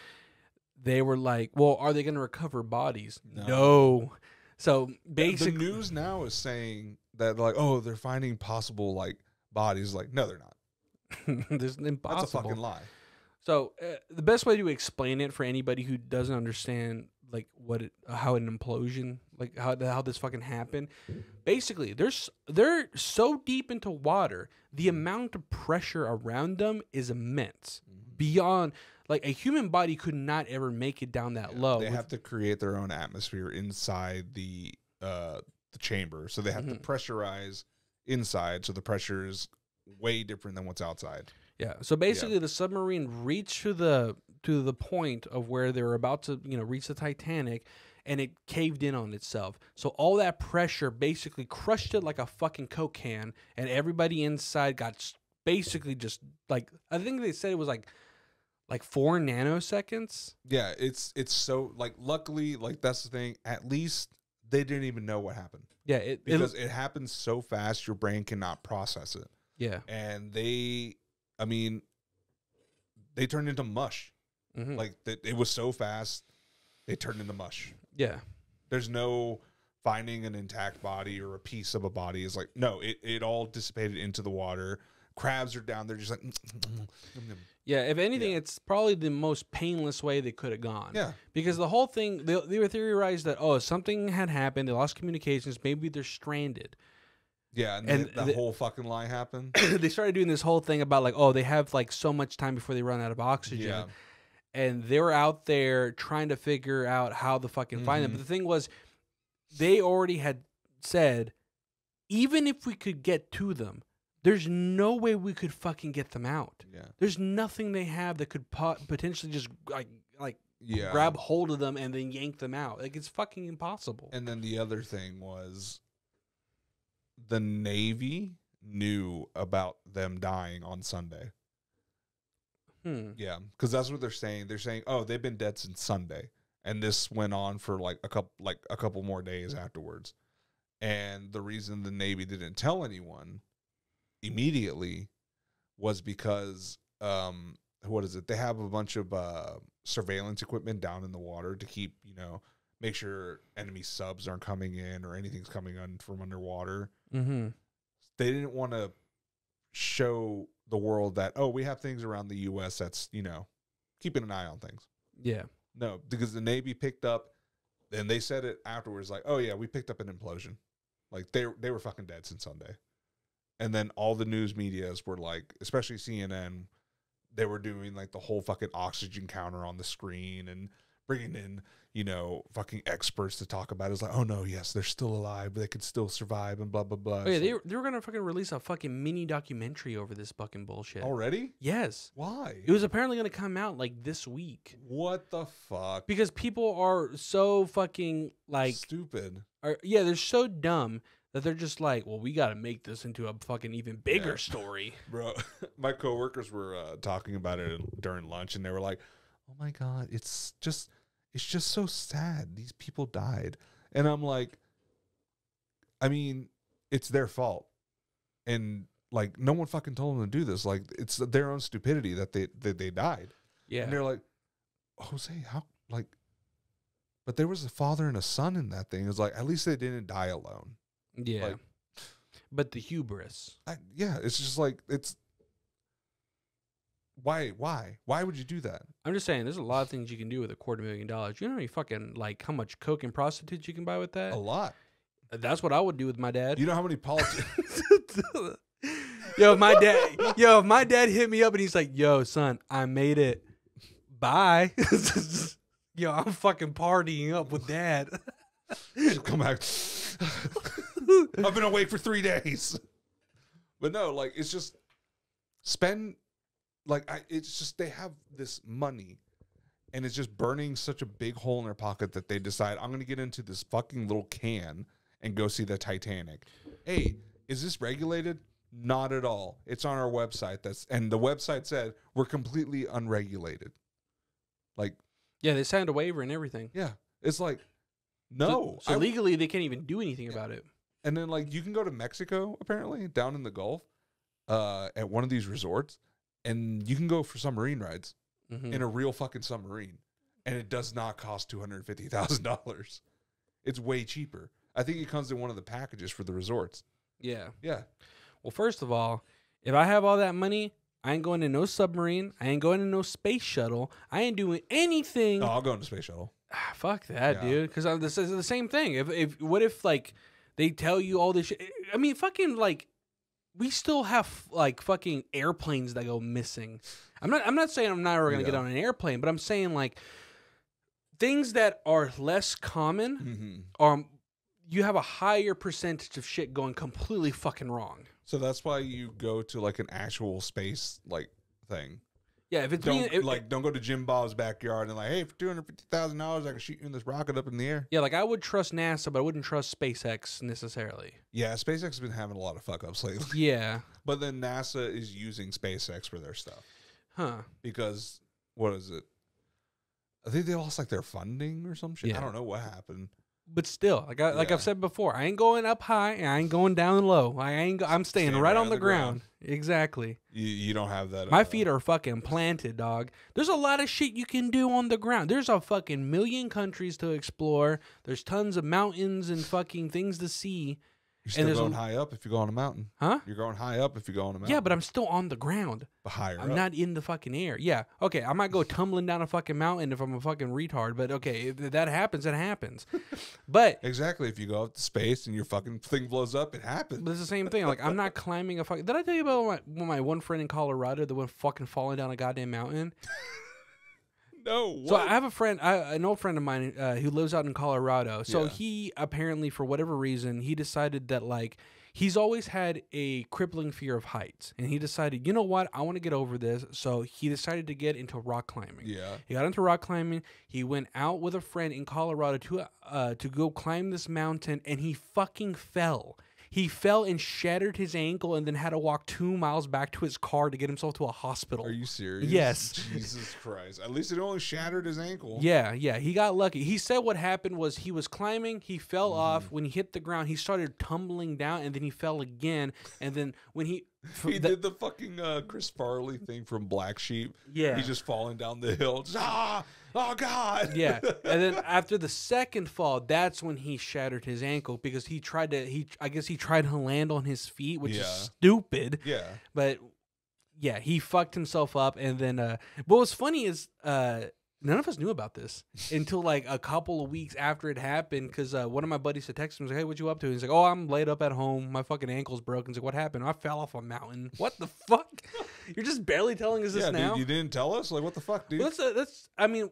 they were like, "Well, are they going to recover bodies?" No. no. So the news now is saying that like, oh, they're finding possible like bodies. Like, no, they're not. there's impossible. That's a fucking lie. So uh, the best way to explain it for anybody who doesn't understand like what it, how an implosion, like how how this fucking happened, basically they're they're so deep into water, the amount of pressure around them is immense, beyond like a human body could not ever make it down that low. They with- have to create their own atmosphere inside the uh the chamber, so they have to Mhm. pressurize inside. So the pressure is way different than what's outside. Yeah. So basically, the submarine reached to the to the point of where they were about to, you know, reach the Titanic, and it caved in on itself. So all that pressure basically crushed it like a fucking coke can, and everybody inside got basically just like I think they said it was like like four nanoseconds. Yeah, it's it's so like luckily like that's the thing. At least they didn't even know what happened Yeah. It, it because it, happens so fast your brain cannot process it. yeah. And they, I mean, they turned into mush. Mhm, Like that, it was so fast, they turned into mush. yeah. There's no finding an intact body or a piece of a body. Is like no, it it all dissipated into the water. Crabs are down there, just like Yeah, if anything, it's probably the most painless way they could have gone. yeah, Because the whole thing, they, they were theorized that, oh, something had happened, they lost communications, maybe they're stranded. yeah. And, And the, the the- whole fucking lie happened. they started doing this whole thing about, like, oh, they have, like, so much time before they run out of oxygen. Yeah. And they were out there trying to figure out how to fucking find them. But mm-hmm. the thing was, they already had said, even if we could get to them, there's no way we could fucking get them out. Yeah, There's nothing they have that could pot- potentially just, like, like, yeah. grab hold of them and then yank them out. Like it's fucking impossible. And then the other thing was the Navy knew about them dying on Sunday. Hmm. Yeah, because that's what they're saying. They're saying, "Oh, they've been dead since Sunday," and this went on for like a couple, like a couple more days afterwards. And the reason the Navy didn't tell anyone immediately was because, um, what is it? They have a bunch of uh, surveillance equipment down in the water to keep, you know, make sure enemy subs aren't coming in or anything's coming in from underwater Mm-hmm. they didn't want to show the world that oh we have things around the US that's you know keeping an eye on things Yeah. No, because the Navy picked up, and they said it afterwards, like, "Oh yeah, we picked up an implosion." Like they they were fucking dead since Sunday, and then all the news media's were like, especially CNN, they were doing like the whole fucking oxygen counter on the screen and bringing in you know fucking experts to talk about it. It's like, oh no, yes, they're still alive, they could still survive, and blah blah blah. Oh yeah, It's they were, they were gonna fucking release a fucking mini documentary over this fucking bullshit. already. Yes, Why? it was apparently gonna come out like this week what the fuck? because people are so fucking like, stupid. are, yeah, they're so dumb that they're just like, well, we got to make this into a fucking even bigger Yeah. story. bro my coworkers were uh, talking about it during lunch and they were like oh my god it's just it's just so sad these people died. And i'm like i mean it's their fault. And like no one fucking told them to do this. Like it's their own stupidity that they that they died. Yeah, and they're like jose how like but there was a father and a son in that thing. It's like at least they didn't die alone. Yeah. like- but the hubris. I, yeah it's just like it's why why why would you do that I'm just saying, there's a lot of things you can do with a quarter million dollars. You know how many fucking like how much coke and prostitutes you can buy with that? a lot That's what I would do with my dad. you know how many politicians yo, if my dad, yo, if my dad hit me up and he's like, "Yo, son, I made it. Bye." yo, I'm fucking partying up with dad. come back i've been awake for three days but no like it's just spend like I, it's just they have this money and it's just burning such a big hole in their pocket that they decide i'm going to get into this fucking little can and go see the titanic. Hey is this regulated? Not at all. It's on our website. That's and the website said we're completely unregulated. Like yeah, they signed a waiver and everything. yeah. It's like no so, I- legally they can't even do anything about it. and then like you can go to Mexico apparently down in the Gulf, uh, at one of these resorts, and you can go for submarine rides Mhm. in a real fucking submarine, and it does not cost two hundred fifty thousand dollars. It's way cheaper. I think it comes in one of the packages for the resorts. yeah. Yeah, Well, first of all, if I have all that money, I ain't going to no submarine. I ain't going to no space shuttle. I ain't doing anything. no, I'll go into space shuttle. Ah, fuck that, Yeah. dude. Because this is the same thing. If if what if like they tell you all this shit? I mean, fucking like we still have like fucking airplanes that go missing. I'm not. I'm not saying I'm not ever gonna get on an airplane, but I'm saying like things that are less common Mm-hmm. are you have a higher percentage of shit going completely fucking wrong. So that's why you go to like an actual space like thing. Yeah, if it's Don't being, if- like don't go to Jim Bob's backyard and like, hey, for two hundred fifty thousand dollars, I can shoot you in this rocket up in the air. yeah, like I would trust NASA, but I wouldn't trust SpaceX necessarily. Yeah, SpaceX has been having a lot of fuck ups lately. Yeah, But then NASA is using SpaceX for their stuff huh? because what is it? I think they lost like their funding or some shit. Yeah. I don't know what happened. But still, like I, like Yeah. I've said before, I ain't going up high and I ain't going down low. I ain't. Go, I'm staying right, on the, ground. Exactly. You, you don't have that. My uh, feet are fucking planted, dog. There's a lot of shit you can do on the ground. There's a fucking million countries to explore. There's tons of mountains and fucking things to see. You're still there's a- going high up if you go on a mountain. Huh? You're going high up if you go on a mountain. Yeah, but I'm still on the ground. But higher I'm up. not in the fucking air. Yeah. Okay. I might go tumbling down a fucking mountain if I'm a fucking retard, but okay, if that happens, it happens. But exactly. If you go up to space and your fucking thing blows up, it happens. But it's the same thing. Like I'm not climbing a fucking. Did I tell you about my my one friend in Colorado that went fucking falling down a goddamn mountain? no. So? I have a friend, I, an old friend of mine uh, who lives out in Colorado. So Yeah. he apparently, for whatever reason, he decided that like he's always had a crippling fear of heights, and he decided, you know what, I want to get over this. So he decided to get into rock climbing. yeah. He got into rock climbing. He went out with a friend in Colorado to uh, to go climb this mountain, and he fucking fell. He fell and shattered his ankle, and then had to walk two miles back to his car to get himself to a hospital. Are you serious? Yes. Jesus Christ. At least it only shattered his ankle. Yeah, yeah, he got lucky. He said what happened was he was climbing, he fell Mm-hmm. off. When he hit the ground, he started tumbling down, and then he fell again. And then when he, He the- did the fucking uh, Chris Farley thing from Black Sheep. yeah, He's just falling down the hill. Just, ah, oh God. Yeah, and then after the second fall, that's when he shattered his ankle because he tried to he I guess he tried to land on his feet, which Yeah. is stupid. Yeah. But yeah, he fucked himself up, and then uh, what was funny is uh, none of us knew about this until like a couple of weeks after it happened. Because uh, one of my buddies had texted him, was like, "Hey, what you up to?" and He's like, "Oh, I'm laid up at home. My fucking ankle's broken." He's like, "What happened?" I fell off a mountain. What the fuck? You're just barely telling us this now. dude, you didn't tell us. Like, what the fuck, dude? Well, that's uh, that's. I mean,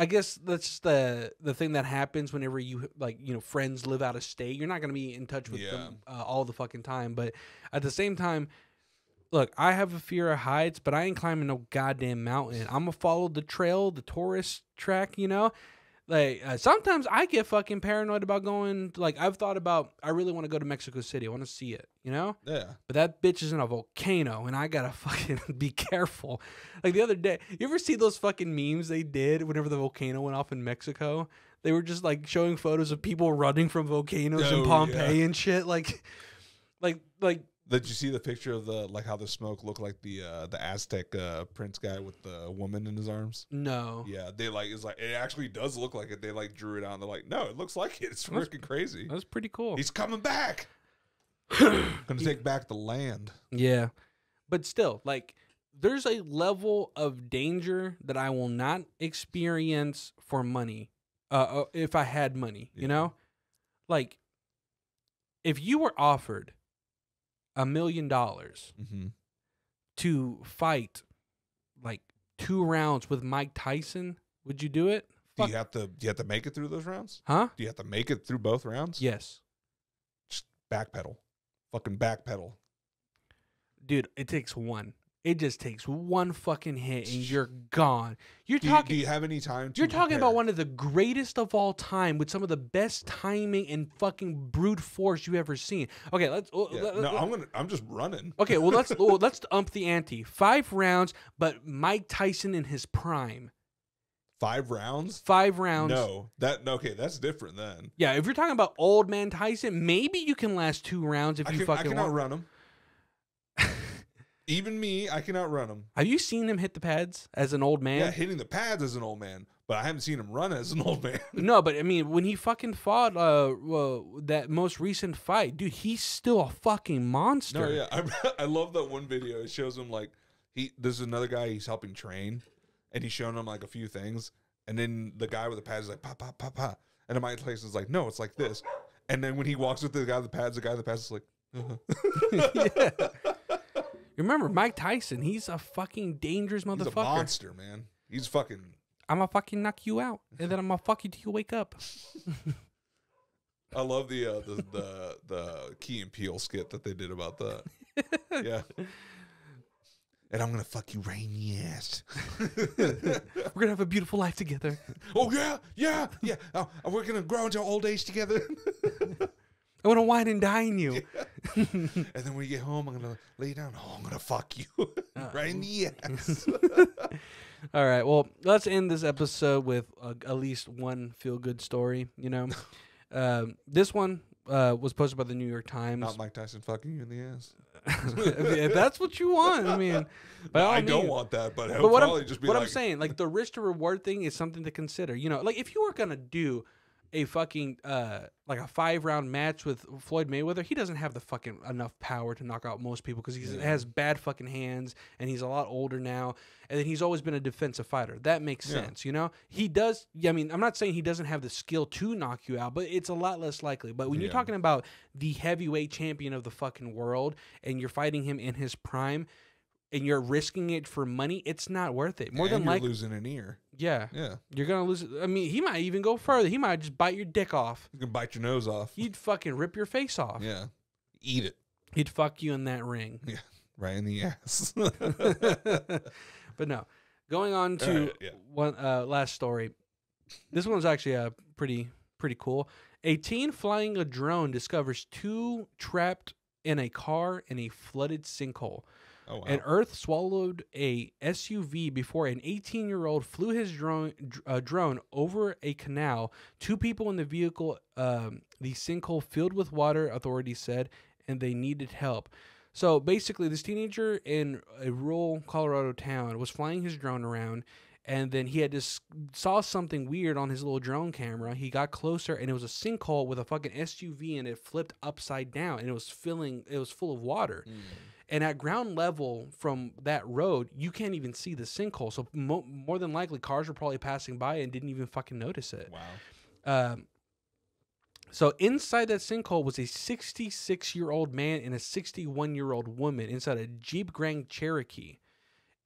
I guess that's the the thing that happens whenever you like you know friends live out of state. You're not gonna be in touch with them uh, all the fucking time. But at the same time, look, I have a fear of heights, but I ain't climbing no goddamn mountain. I'm gonna follow the trail, the tourist track. You know. Like uh, sometimes I get fucking paranoid about going. Like I've thought about, I really want to go to Mexico City. I want to see it, you know. yeah. But that bitch is in a volcano, and I gotta fucking be careful. Like the other day, you ever see those fucking memes they did whenever the volcano went off in Mexico? They were just like showing photos of people running from volcanoes in Oh, Pompeii and shit. Like, like, like, Did you see the picture of the like how the smoke looked like the uh the Aztec uh prince guy with the woman in his arms? no. Yeah, they like it's like it actually does look like it. They like drew it out and they're like, no, it looks like it. It's That's- freaking crazy. That's pretty cool. He's coming back. Gonna take back the land. Yeah. But still, like, there's a level of danger that I will not experience for money. Uh, uh if I had money, you know? Like, if you were offered a million dollars Mm-hmm. to fight like two rounds with Mike Tyson, would you do it? Do Fuck. you have to do you have to make it through those rounds? Huh? Do you have to make it through both rounds? Yes. Just backpedal. Fucking backpedal. Dude, it takes one. It just takes one fucking hit and you're gone. You're Do talking do you have any time to You're talking prepare? about one of the greatest of all time with some of the best timing and fucking brute force you ever seen. Okay, let's. uh, Yeah. let- No, let- I'm gonna I'm just running. okay, well let's well, let's ump the ante. Five rounds, but Mike Tyson in his prime. Five rounds? Five rounds. No. That okay, that's different then. Yeah, if you're talking about old man Tyson, maybe you can last two rounds if I you can, I fucking can outrun him. Even me, I can outrun him. Have you seen him hit the pads as an old man? Yeah, hitting the pads as an old man, but I haven't seen him run as an old man. No, but I mean, when he fucking fought uh, uh that most recent fight, dude, he's still a fucking monster. No, yeah, I, I love that one video. It shows him like he. There's another guy he's helping train, and he's showing him like a few things, and then the guy with the pads is like pa pa pa pa, and then Mike Tyson's like, no, it's like this, and then when he walks with the guy with the pads, the guy with the pads is like, uh-huh. yeah. Remember Mike Tyson? He's a fucking dangerous motherfucker. he's a monster, man. He's fucking. I'm gonna fucking knock you out, and then I'm gonna fuck you till you wake up. I love the uh, the the the Key and Peele skit that they did about that. yeah. And I'm gonna fuck you right in the ass. We're gonna have a beautiful life together. oh yeah, yeah, yeah. Uh, we're gonna grow into old age together. I want to wine and dine you. and then when you get home, I'm gonna lay down. Oh, I'm gonna fuck you right in the ass. All right. Well, let's end this episode with uh, at least one feel good story. You know, um, this one uh, was posted by the New York Times. Not Mike Tyson fucking you in the ass. if, that's what you want, I mean, all I don't want that, but, But what probably I'm just be what like, I'm saying, like the risk to reward thing is something to consider. You know, like if you were gonna do a fucking uh like a five round match with Floyd Mayweather, he doesn't have the fucking enough power to knock out most people because he Yeah. has bad fucking hands and he's a lot older now, and then he's always been a defensive fighter. That makes Yeah. sense, you know. He does. Yeah, I mean, I'm not saying he doesn't have the skill to knock you out, but it's a lot less likely. But when you're talking about the heavyweight champion of the fucking world and you're fighting him in his prime. And you're risking it for money. It's not worth it. More and than you're likely, losing an ear. yeah, Yeah, you're gonna lose. I mean, he might even go further. He might just bite your dick off. you can bite your nose off. He'd fucking rip your face off. Yeah, eat it He'd fuck you in that ring. Yeah. Right in the ass. but no, going on to yeah. one uh, last story. This one's actually uh, pretty pretty cool. A teen flying a drone discovers two trapped in a car in a flooded sinkhole. Oh wow. An Earth swallowed a SUV before an 18 year old flew his drone dr- uh, drone over a canal. Two people in the vehicle, um, the sinkhole filled with water, authorities said, and they needed help. So basically, this teenager in a rural Colorado town was flying his drone around. And then he had just saw something weird on his little drone camera. He got closer, and it was a sinkhole with a fucking SUV, and it flipped upside down, and it was filling. It was full of water Mm. And at ground level from that road, you can't even see the sinkhole. So mo- more than likely, cars were probably passing by and didn't even fucking notice it. Wow. Um, so inside that sinkhole was a 66 year old man and a 61 year old woman inside a Jeep Grand Cherokee,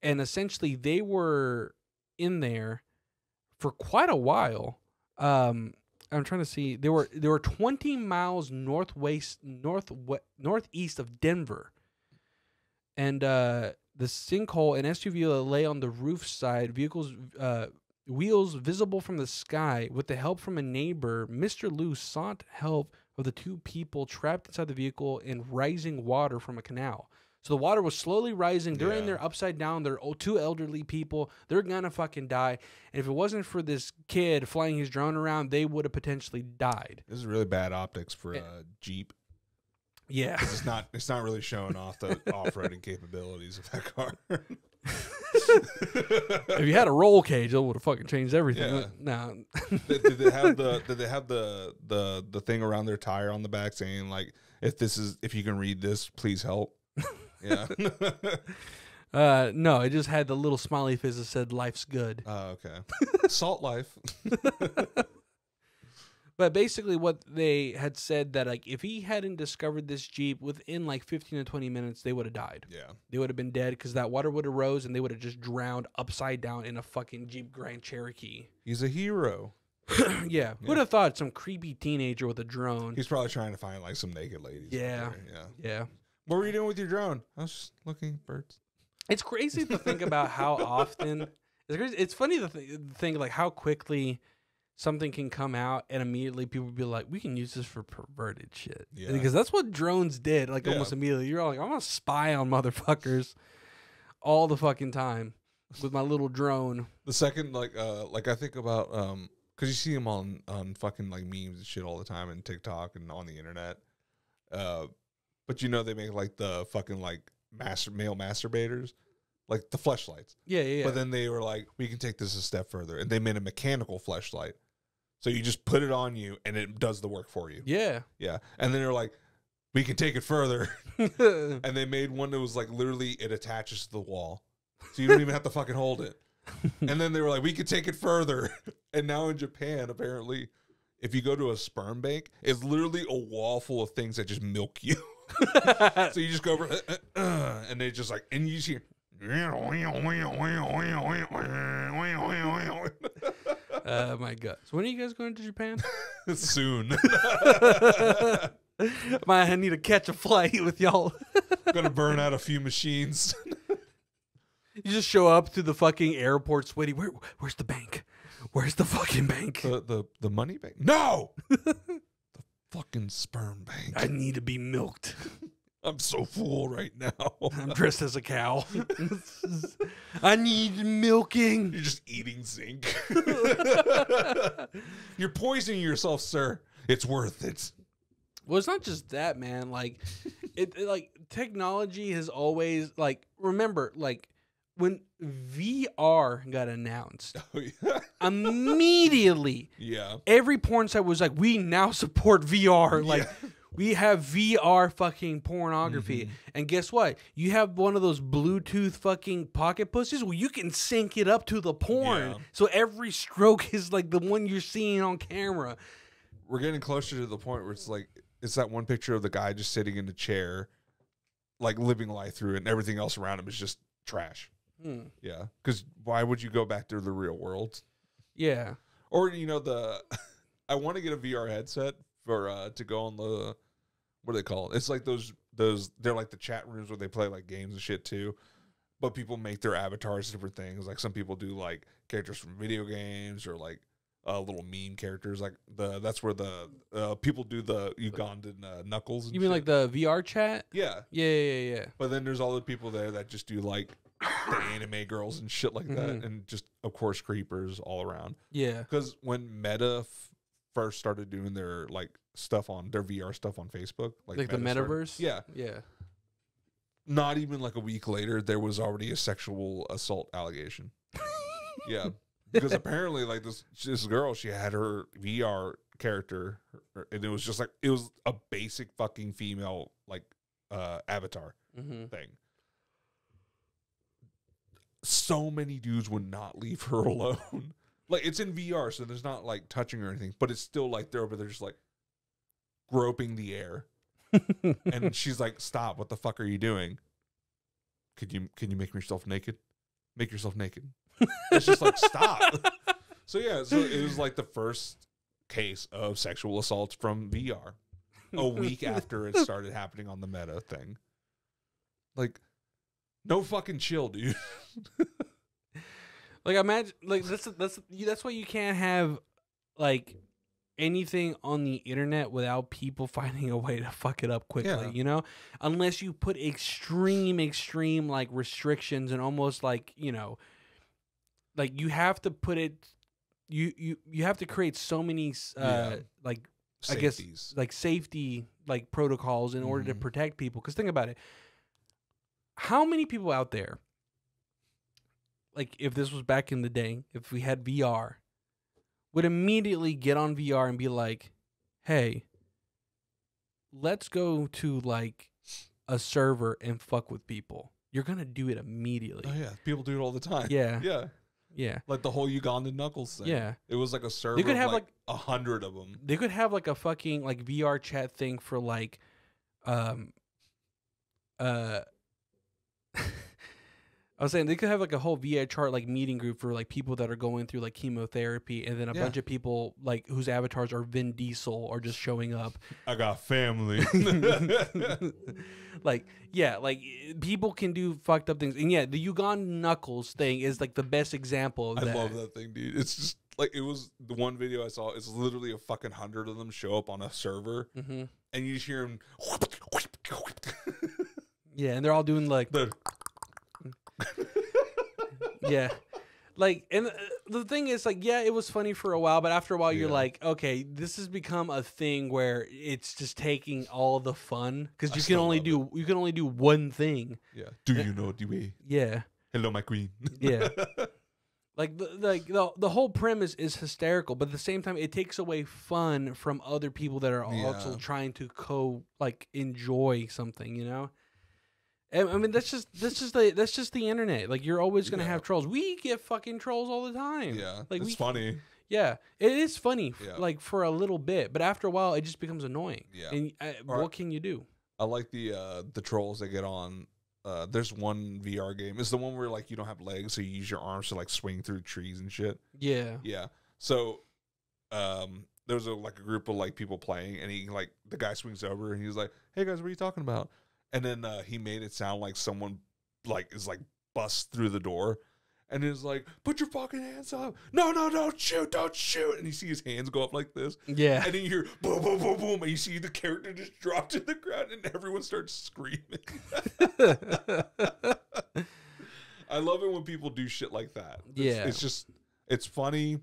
and essentially they were in there for quite a while. Um, I'm trying to see. They were they were 20 miles northwest north northeast of Denver, and uh, the sinkhole an SUV lay on the roof side. Vehicles uh, wheels visible from the sky. With the help from a neighbor, Mr. Liu sought help of the two people trapped inside the vehicle in rising water from a canal. So the water was slowly rising. They're in there upside down. They're two elderly people. They're gonna fucking die. And if it wasn't for this kid flying his drone around, they would have potentially died. This is really bad optics for Yeah. a Jeep. Yeah. 'Cause It's not. It's not really showing off the off-roading capabilities of that car. if you had a roll cage, that would have fucking changed everything. Yeah. No. did, did they have the? Did they have the the the thing around their tire on the back saying like, if this is if you can read this, please help. Yeah. uh, no, it just had the little smiley face that said "Life's good." Oh, okay. Salt life. But basically, what they had said that like if he hadn't discovered this jeep within like 15 to 20 minutes, they would have died. Yeah. They would have been dead because that water would have rose and they would have just drowned upside down in a fucking Jeep Grand Cherokee. He's a hero. yeah, who'd have thought some creepy teenager with a drone? He's probably trying to find like some naked ladies. Yeah. Yeah. Yeah, What were you doing with your drone? I was just looking at birds. it's crazy to think about how often. It's crazy. It's funny to th- think like how quickly something can come out and immediately people be like, we can use this for perverted shit. Yeah. Because that's what drones did. Like Yeah. almost immediately, you're all like, I'm gonna spy on motherfuckers all the fucking time with my little drone. The second, like, uh, like I think about, um, because you see them on on fucking like memes and shit all the time and TikTok and on the internet. Uh, but you know they make like the fucking like master male masturbators, like the fleshlights. Yeah, yeah. yeah. But then they were like, we can take this a step further, and they made a mechanical fleshlight. So you just put it on you, and it does the work for you. yeah. Yeah, and then they're like, we can take it further, and they made one that was like literally it attaches to the wall, so you don't even have to fucking hold it. And then they were like, we could take it further, and now in Japan, apparently, if you go to a sperm bank, it's literally a wall full of things that just milk you. so you just go over, uh, uh, uh, and they just like, and you just hear. Oh my god. So when are you guys going to Japan? Soon. I need to catch a flight with y'all. Gonna burn out a few machines. You just show up to the fucking airport sweaty. Where where's the bank? Where's the fucking bank? the the the money bank? No. the fucking sperm bank. I need to be milked. I'm so full right now. I'm dressed as a cow. I need milking. You're just eating zinc. You're poisoning yourself, sir. It's worth it. Well, it's not just that, man. Like, it, it- like technology has always like remember like when VR got announced, Oh yeah. immediately Yeah. every porn site was like, "We now support VR." Like, Yeah. We have VR fucking pornography, Mm-hmm. and guess what? You have one of those Bluetooth fucking pocket pussies where you can sync it up to the porn, Yeah. so every stroke is like the one you're seeing on camera. We're getting closer to the point where it's like it's that one picture of the guy just sitting in a chair, like living life through it, and everything else around him is just trash. Hmm. Yeah. Because why would you go back to the real world? Yeah, Or you know the, I want to get a VR headset for uh to go on the, what do they call it? It's like those those they're like the chat rooms where they play like games and shit too, but people make their avatars different things. Like some people do like characters from video games or like uh, little meme characters. Like the that's where the uh, people do the Ugandan uh, knuckles. And you mean like the VR chat? yeah. Yeah, yeah, yeah. yeah. But then there's all the people there that just do like the anime girls and shit like that, Mhm. and just of course creepers all around. Yeah. Because when Meta f- first started doing their like stuff on their VR stuff on Facebook, like, Like, the metaverse? yeah, Yeah. not even like a week later, there was already a sexual assault allegation. yeah, because apparently, like this this girl, she had her VR character, and it was just like it was a basic fucking female like uh, Avatar Mm-hmm. thing. So many dudes would not leave her alone. Like it's in VR, so there's not like touching or anything, but it's still like they're over there just like groping the air. and she's like, "Stop! What the fuck are you doing? Could you can you make yourself naked? Make yourself naked." It's just like stop. so yeah, so it was like the first case of sexual assault from VR a week after it started happening on the meta thing. Like, no fucking chill, dude. Like imagine, like that's that's you- that's why you can't have like anything on the internet without people finding a way to fuck it up quickly. Yeah. You know, unless you put extreme, extreme like restrictions and almost like you know, like you have to put it. You you you have to create so many uh Yeah. like I guess- like safety like protocols in order to Mhm. protect people because think about it how many people out there like if this was back in the day if we had vr would immediately get on vr and be like hey let's go to like a server and fuck with people you're gonna do it immediately Oh yeah, people do it all the time. yeah yeah, yeah like the whole Ugandan knuckles thing. yeah it was like a server. they could have like like a hundred of them. they could have like a fucking like VR chat thing for like um uh I was saying they could have like a whole VR chart like meeting group for like people that are going through like chemotherapy and then a Yeah. bunch of people like whose avatars are Vin Diesel are just showing up. I got family. like yeah, like people can do fucked up things. And yeah, the Ugandan knuckles thing is like the best example of I that. love that thing, dude. It's just like it was the one video I saw. It's literally a fucking hundred of them show up on a server, hmm and you just hear them. Yeah, and they're all doing like the, yeah like and uh, the thing is like yeah it was funny for a while but after a while you're Yeah. like okay this has become a thing where it's just taking all the fun because I you can still only do you can only do one thing yeah. Do you know the way? yeah Hello, my queen. Yeah. like the like the, the whole premise is hysterical but at the same time it takes away fun from other people that are also Yeah. trying to co like enjoy something you know I mean that's just that's just the that's just the internet. Like you're always gonna Yeah. have trolls. We get fucking trolls all the time. yeah, like it's funny. Yeah, it is funny, Yeah. like for a little bit, but after a while, it just becomes annoying. Yeah. and uh, Or- what can you do? I like the uh the trolls that get on. Uh, there's one VR game. It's the one where like you don't have legs, so you use your arms to like swing through trees and shit. Yeah, Yeah. So, um, there was a like a group of like people playing, and he like the guy swings over and he's like, "Hey guys, what are you talking about?" And then uh, he made it sound like someone like is like bust through the door, and is like, "Put your fucking hands up! No, no, don't shoot! Don't shoot!" And you see his hands go up like this, yeah, and then you hear boom, boom, boom, boom, and you see the character just drop to the ground, and everyone starts screaming. I love it when people do shit like that. It's, Yeah. it's just it's funny.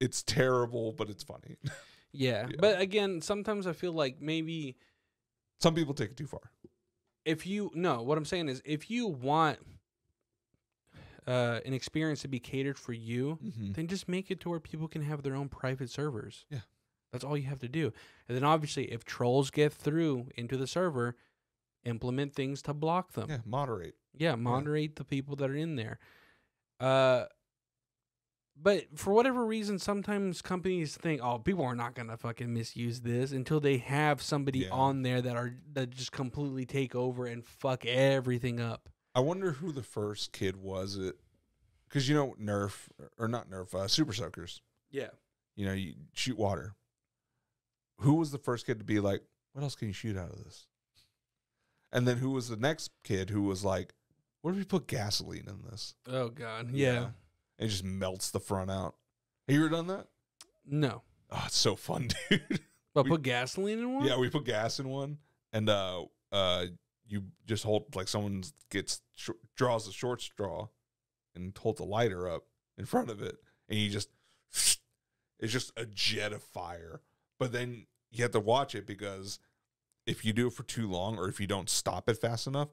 It's terrible, but it's funny. yeah. Yeah. But again, sometimes I feel like maybe Some people take it too far. If you no, what I'm saying is if you want uh, an experience to be catered for you, Mm-hmm. then just make it to where people can have their own private servers. Yeah. That's all you have to do. And then obviously, if trolls get through into the server, implement things to block them. Yeah, moderate. Yeah, moderate the people that are in there. Uh, but for whatever reason, sometimes companies think, "Oh, people are not gonna fucking misuse this," until they have somebody Yeah. on there that are that just completely take over and fuck everything up. I wonder who the first kid was. It because you know Nerf or not Nerf, uh, Super Soakers. Yeah. You know, you shoot water. Who was the first kid to be like, "What else can you shoot out of this?" And then who was the next kid who was like, "What if we put gasoline in this?" Oh God. Yeah. It just melts the front out. Have you ever done that? No. Oh, it's so fun, dude. But We- put gasoline in one. yeah, we put gas in one, and uh, uh, you just hold like someone gets sh- draws a short straw, and holds a lighter up in front of it, and you just it's just a jet of fire. But then you have to watch it because if you do it for too long, or if you don't stop it fast enough,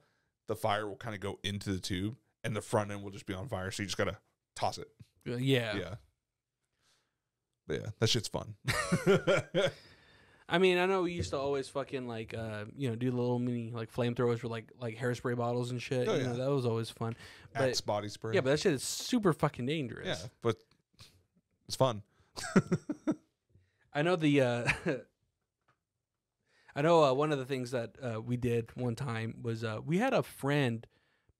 the fire will kind of go into the tube, and the front end will just be on fire. So you just gotta toss it. Uh, Yeah. Yeah. But yeah, that shit's fun. I mean, I know we used to always fucking like, uh, you know, do the little mini like flamethrowers with like like hairspray bottles and shit. Oh, you know, that was always fun. But Axe body spray. yeah, but that shit is super fucking dangerous. yeah, but it's fun. I know the. Uh, I know uh, one of the things that uh, we did one time was uh, we had a friend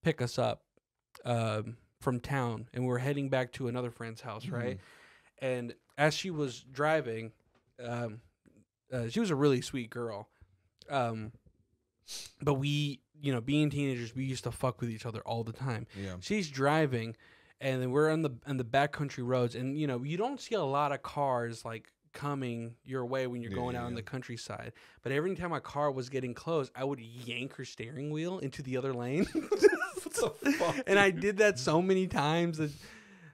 pick us up um, from town, and we were heading back to another friend's house, right? And as she was driving, um, uh, she was a really sweet girl. Um, but we, you know, being teenagers, we used to fuck with each other all the time. Yeah. She's driving, and then we're on the on the backcountry roads, and you know you don't see a lot of cars like coming your way when you're Yeah, going yeah, out in the countryside. But every time my car was getting close, I would yank her steering wheel into the other lane, what the fuck? and I did that so many times that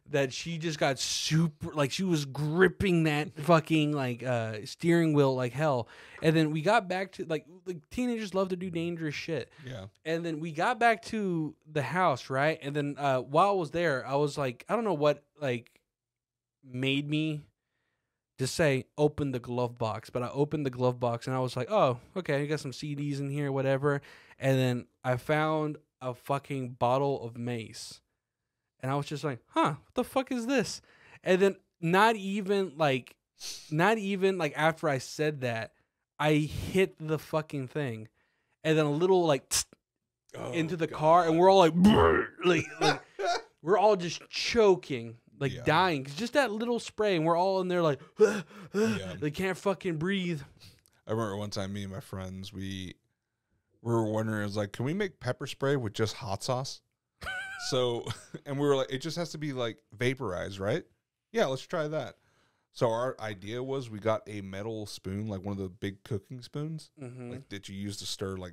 that she just got super like she was gripping that fucking like uh steering wheel like hell. And then we got back to like like teenagers love to do dangerous shit. Yeah. And then we got back to the house, right? And then uh, while I was there, I was like, I don't know what like made me just say open the glove box, but I opened the glove box and I was like, oh, okay, I got some CDs in here, whatever. And then I found a fucking bottle of mace, and I was just like, huh, what the fuck is this? And then not even like, not even like after I said that, I hit the fucking thing, and then a little like Oh, into the car, and we're all like, like, like we're all just choking, like Yeah. dying. 'Cause just that little spray, and we're all in there like, they can't fucking breathe. I remember one time me and my friends we we were wondering, it was like, can we make pepper spray with just hot sauce? so and we were like, it just has to be like vaporized, right? Yeah, let's try that. So our idea was we got a metal spoon, like one of the big cooking spoons, Mm-hmm. like that you use to stir like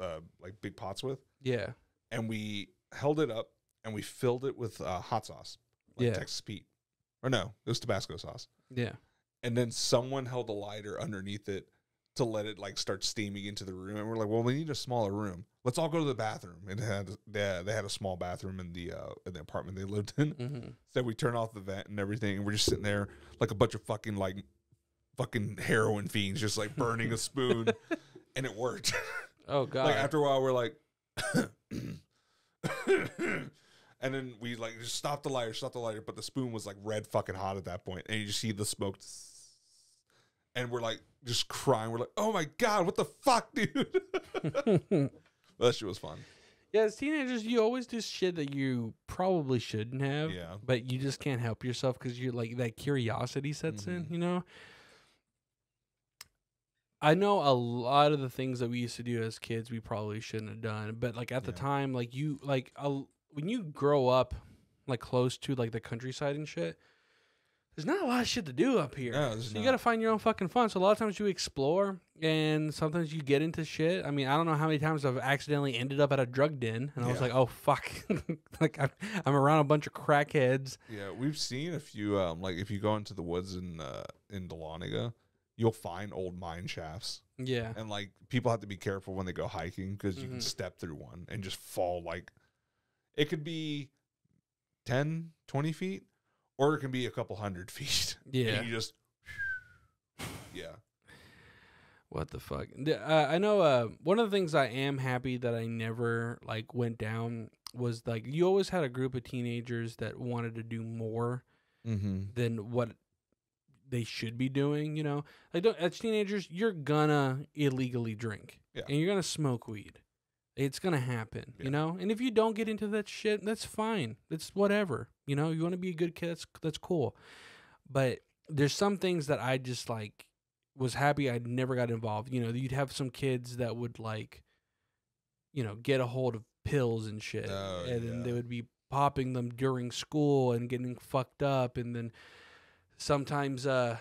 uh, like big pots with, Yeah, and we held it up and we filled it with uh, hot sauce, like Yeah. Texas Pete, or no, it was Tabasco sauce yeah. and then someone held a lighter underneath it to let it like start steaming into the room and we're like well we need a smaller room let's all go to the bathroom and had they, they had a small bathroom in the uh in the apartment they lived in Mm-hmm. so we turn off the vent and everything and we're just sitting there like a bunch of fucking like fucking heroin fiends just like burning a spoon and it worked Oh god. like after a while we're like and then we like just stop the lighter stop the lighter but the spoon was like red fucking hot at that point and you just see the smoke and we're like just crying we're like oh my god what the fuck dude that shit was fun yeah, as teenagers, you always do shit that you probably shouldn't have. yeah but you just can't help yourself because you're like that curiosity sets in, Mhm. you know. I know a lot of the things that we used to do as kids we probably shouldn't have done, but like at the time, like you like a, when you grow up like close to like the countryside and shit, there's not a lot of shit to do up here. No, so you got to find your own fucking fun. So a lot of times you explore, and sometimes you get into shit. I mean, I don't know how many times I've accidentally ended up at a drug den, and I was like, oh fuck, like I'm, I'm around a bunch of crackheads. yeah we've seen a few um like if you go into the woods in uh in Dahlonega you'll find old mine shafts Yeah. and like people have to be careful when they go hiking because you Mhm. can step through one and just fall like it could be 10 20 feet or it can be a couple hundred feet Yeah. and you just yeah What the fuck? Uh, I know. Uh, one of the things I am happy that I never like went down was like you always had a group of teenagers that wanted to do more mm-hmm. than what they should be doing. You know, like don't, as teenagers, you're gonna illegally drink Yeah. and you're gonna smoke weed. It's gonna happen, Yeah. you know. And if you don't get into that shit, that's fine. It's whatever. You know, you want to be a good kid. That's that's cool. But there's some things that I just like was happy I never got involved. You know, you'd have some kids that would like, you know, get a hold of pills and shit, Oh, and then they would be popping them during school and getting fucked up, and then sometimes uh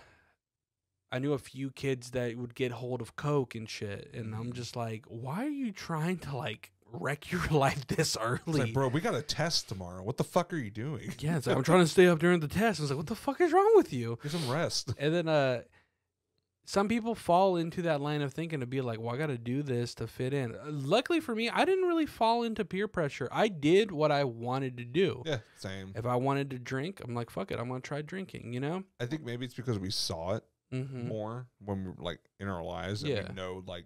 I knew a few kids that would get hold of coke and shit, and I'm Mhm. just like, why are you trying to like wreck your life this early? like, bro we got a test tomorrow what the fuck are you doing yeah, it's like, I'm trying to stay up during the test. I was like, what the fuck is wrong with you? get some rest And then uh some people fall into that line of thinking to be like, well, I got to do this to fit in. Uh, luckily for me, I didn't really fall into peer pressure. I did what I wanted to do. yeah same If I wanted to drink, I'm like, fuck it, I'm going to try drinking, you know? i think maybe it's because we saw it Mm-hmm. more when we're like in our lives and Yeah. we know like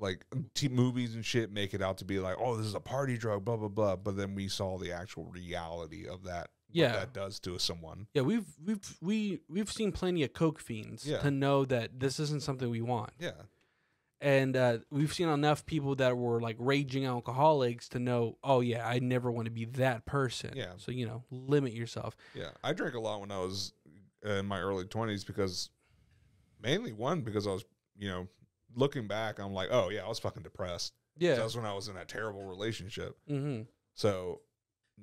like t- movies and shit make it out to be like oh this is a party drug blah blah blah but then we saw the actual reality of that what Yeah. that does to someone Yeah, we've we've we we've seen plenty of coke fiends Yeah. to know that this isn't something we want, yeah and uh, we've seen enough people that were like raging alcoholics to know, oh yeah, I never want to be that person. Yeah. So you know, limit yourself. yeah i drank a lot when i was in my early 20s because mainly one because i was you know looking back i'm like oh yeah i was fucking depressed Yeah. that's when i was in that terrible relationship mm-hmm. So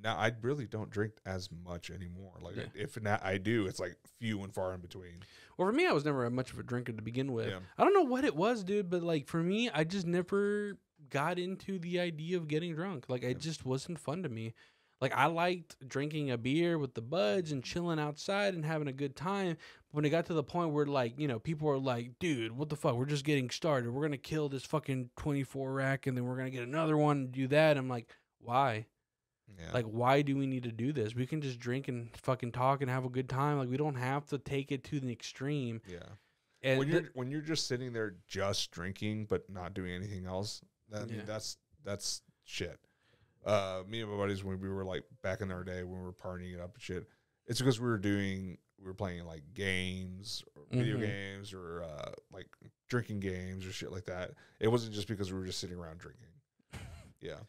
now I really don't drink as much anymore. Like Yeah. if na- I do, it's like few and far in between. Well, for me, I was never much of a drinker to begin with. Yeah. I don't know what it was, dude, but like for me, I just never got into the idea of getting drunk. Like it just wasn't fun to me. Like I liked drinking a beer with the buds and chilling outside and having a good time. But when it got to the point where like, you know, people were like, dude, what the fuck? We're just getting started. We're gonna kill this fucking twenty four rack and then we're gonna get another one and do that. I'm like, why? Yeah. Like, why do we need to do this? We can just drink and fucking talk and have a good time. Like, we don't have to take it to the extreme. yeah. And when you're when you're just sitting there just drinking but not doing anything else, that, Yeah. that's that's shit. Uh, me and my buddies when we were like back in our day when we were partying it up and shit, it's because we were doing we were playing like games or video Mhm. games or uh, like drinking games or shit like that. It wasn't just because we were just sitting around drinking. Yeah.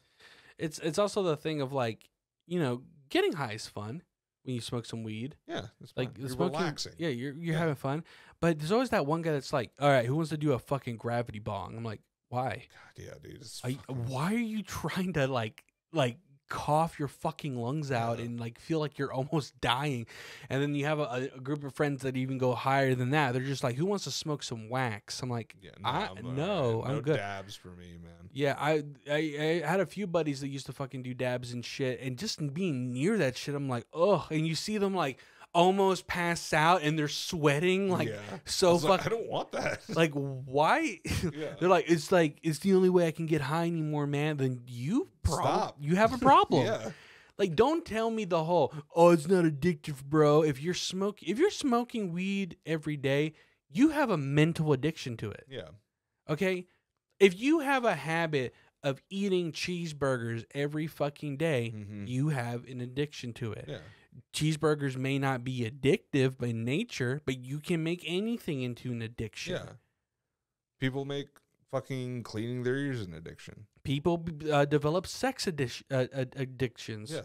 it's it's also the thing of like, you know, getting high is fun when you smoke some weed. Yeah. It's Like you're smoking, relaxing. yeah, you're you're Yeah. having fun. But there's always that one guy that's like, all right, who wants to do a fucking gravity bong? I'm like, why? God, yeah, dude. Are you, why are you trying to like like cough your fucking lungs out Yeah. and like feel like you're almost dying and then you have a, a group of friends that even go higher than that they're just like who wants to smoke some wax i'm like yeah, I- I'm all no, right. I'm good. dabs for me, man. yeah I, I i had a few buddies that used to fucking do dabs and shit and just being near that shit i'm like ugh and you see them like almost pass out and they're sweating like yeah. so It's like, fucking I don't want that. like why yeah. they're like it's like it's the only way i can get high anymore man then you Stop. you have a problem yeah. like don't tell me the whole oh it's not addictive bro if you're smoking if you're smoking weed every day you have a mental addiction to it Yeah. okay if you have a habit of eating cheeseburgers every fucking day Mhm. you have an addiction to it Yeah. Cheeseburgers may not be addictive by nature but you can make anything into an addiction Yeah. People make fucking cleaning their ears an addiction. people uh, develop sex addic- uh, ad- addictions. Yeah.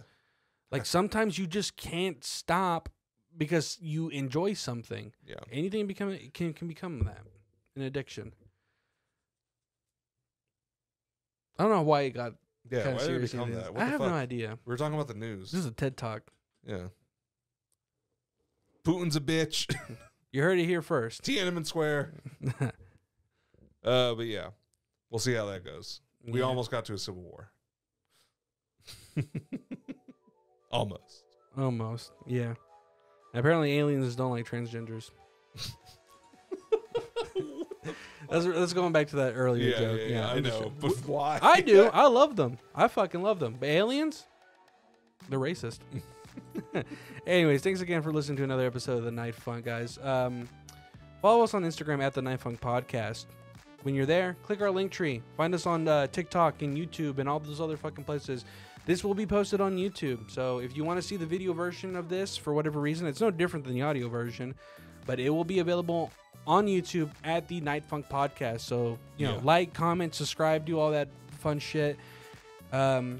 Like sometimes you just can't stop because you enjoy something. Yeah. Anything become can can become that an addiction. I don't know why it got Yeah. kind Why of did it become that? What I have fuck? no idea. We were talking about the news. This is a TED talk. Yeah. Putin's a bitch. You heard it here first. Tiananmen Square. Uh, but yeah, we'll see how that goes. We Yeah. almost got to a civil war. almost. almost yeah. Apparently, aliens don't like transgenders. That's, that's going back to that earlier Yeah, joke. yeah, yeah, I I'm just- know. But why? I do. I love them. I fucking love them. But aliens, they're racist. Anyways, thanks again for listening to another episode of the Night Funk, guys. Um, follow us on Instagram at the Night Funk Podcast. When you're there, click our link tree. Find us on uh, TikTok and YouTube and all those other fucking places. This will be posted on YouTube. So if you want to see the video version of this for whatever reason, it's no different than the audio version, but it will be available on YouTube at the Night Funk Podcast. So, you know, Yeah. like, comment, subscribe, do all that fun shit. Um,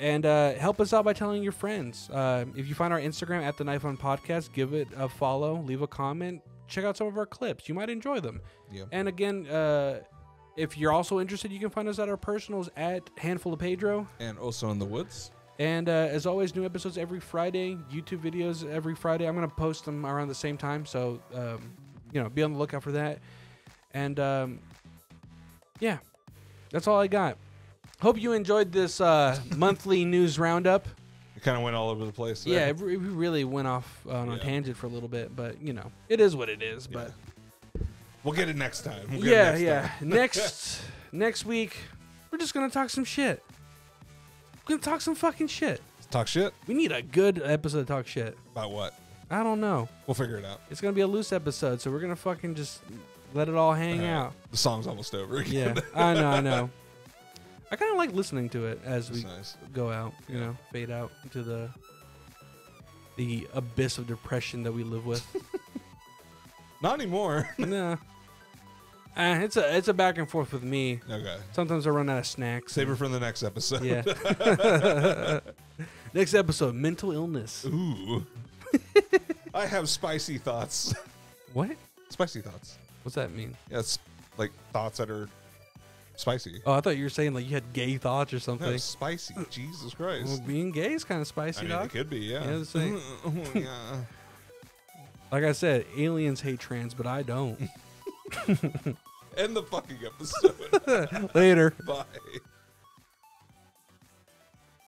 and uh, help us out by telling your friends. Uh, if you find our Instagram at the Night Funk Podcast, give it a follow, leave a comment, check out some of our clips. You might enjoy them. Yeah. And again, uh, if you're also interested, you can find us at our personals at Handful of Pedro. And also in the woods. And uh, as always, new episodes every Friday, YouTube videos every Friday. I'm going to post them around the same time. So, um, you know, be on the lookout for that. And um, yeah, that's all I got. Hope you enjoyed this uh, monthly news roundup. It kind of went all over the place. Yeah, it, re- we really went off on a Yeah. tangent for a little bit, but you know, it is what it is. But We'll get it next time. We'll get it yeah, next yeah. time. next next week, we're just gonna talk some shit. We're gonna talk some fucking shit. Talk shit We need a good episode to talk shit. about what? I don't know. We'll figure it out. It's gonna be a loose episode, so we're gonna fucking just let it all hang out. The song's almost over. Yeah, I know, I know. I kind of like listening to it as That's we nice. go out. You Yeah. know, fade out into the the abyss of depression that we live with. Not anymore. nah, uh, it's a it's a back and forth with me. okay. Sometimes I run out of snacks. Save it for the next episode. Yeah. Next episode, mental illness. Ooh. I have spicy thoughts. What? spicy thoughts. What's that mean? Yeah, it's like thoughts that are spicy. Oh, I thought you were saying like you had gay thoughts or No, something. spicy. Jesus Well, Christ. being gay is kind of spicy, I mean, dog. it could be, yeah. Yeah, the same. Oh, yeah. Like I said, aliens hate trans, but I don't. End the fucking episode. Later. Bye.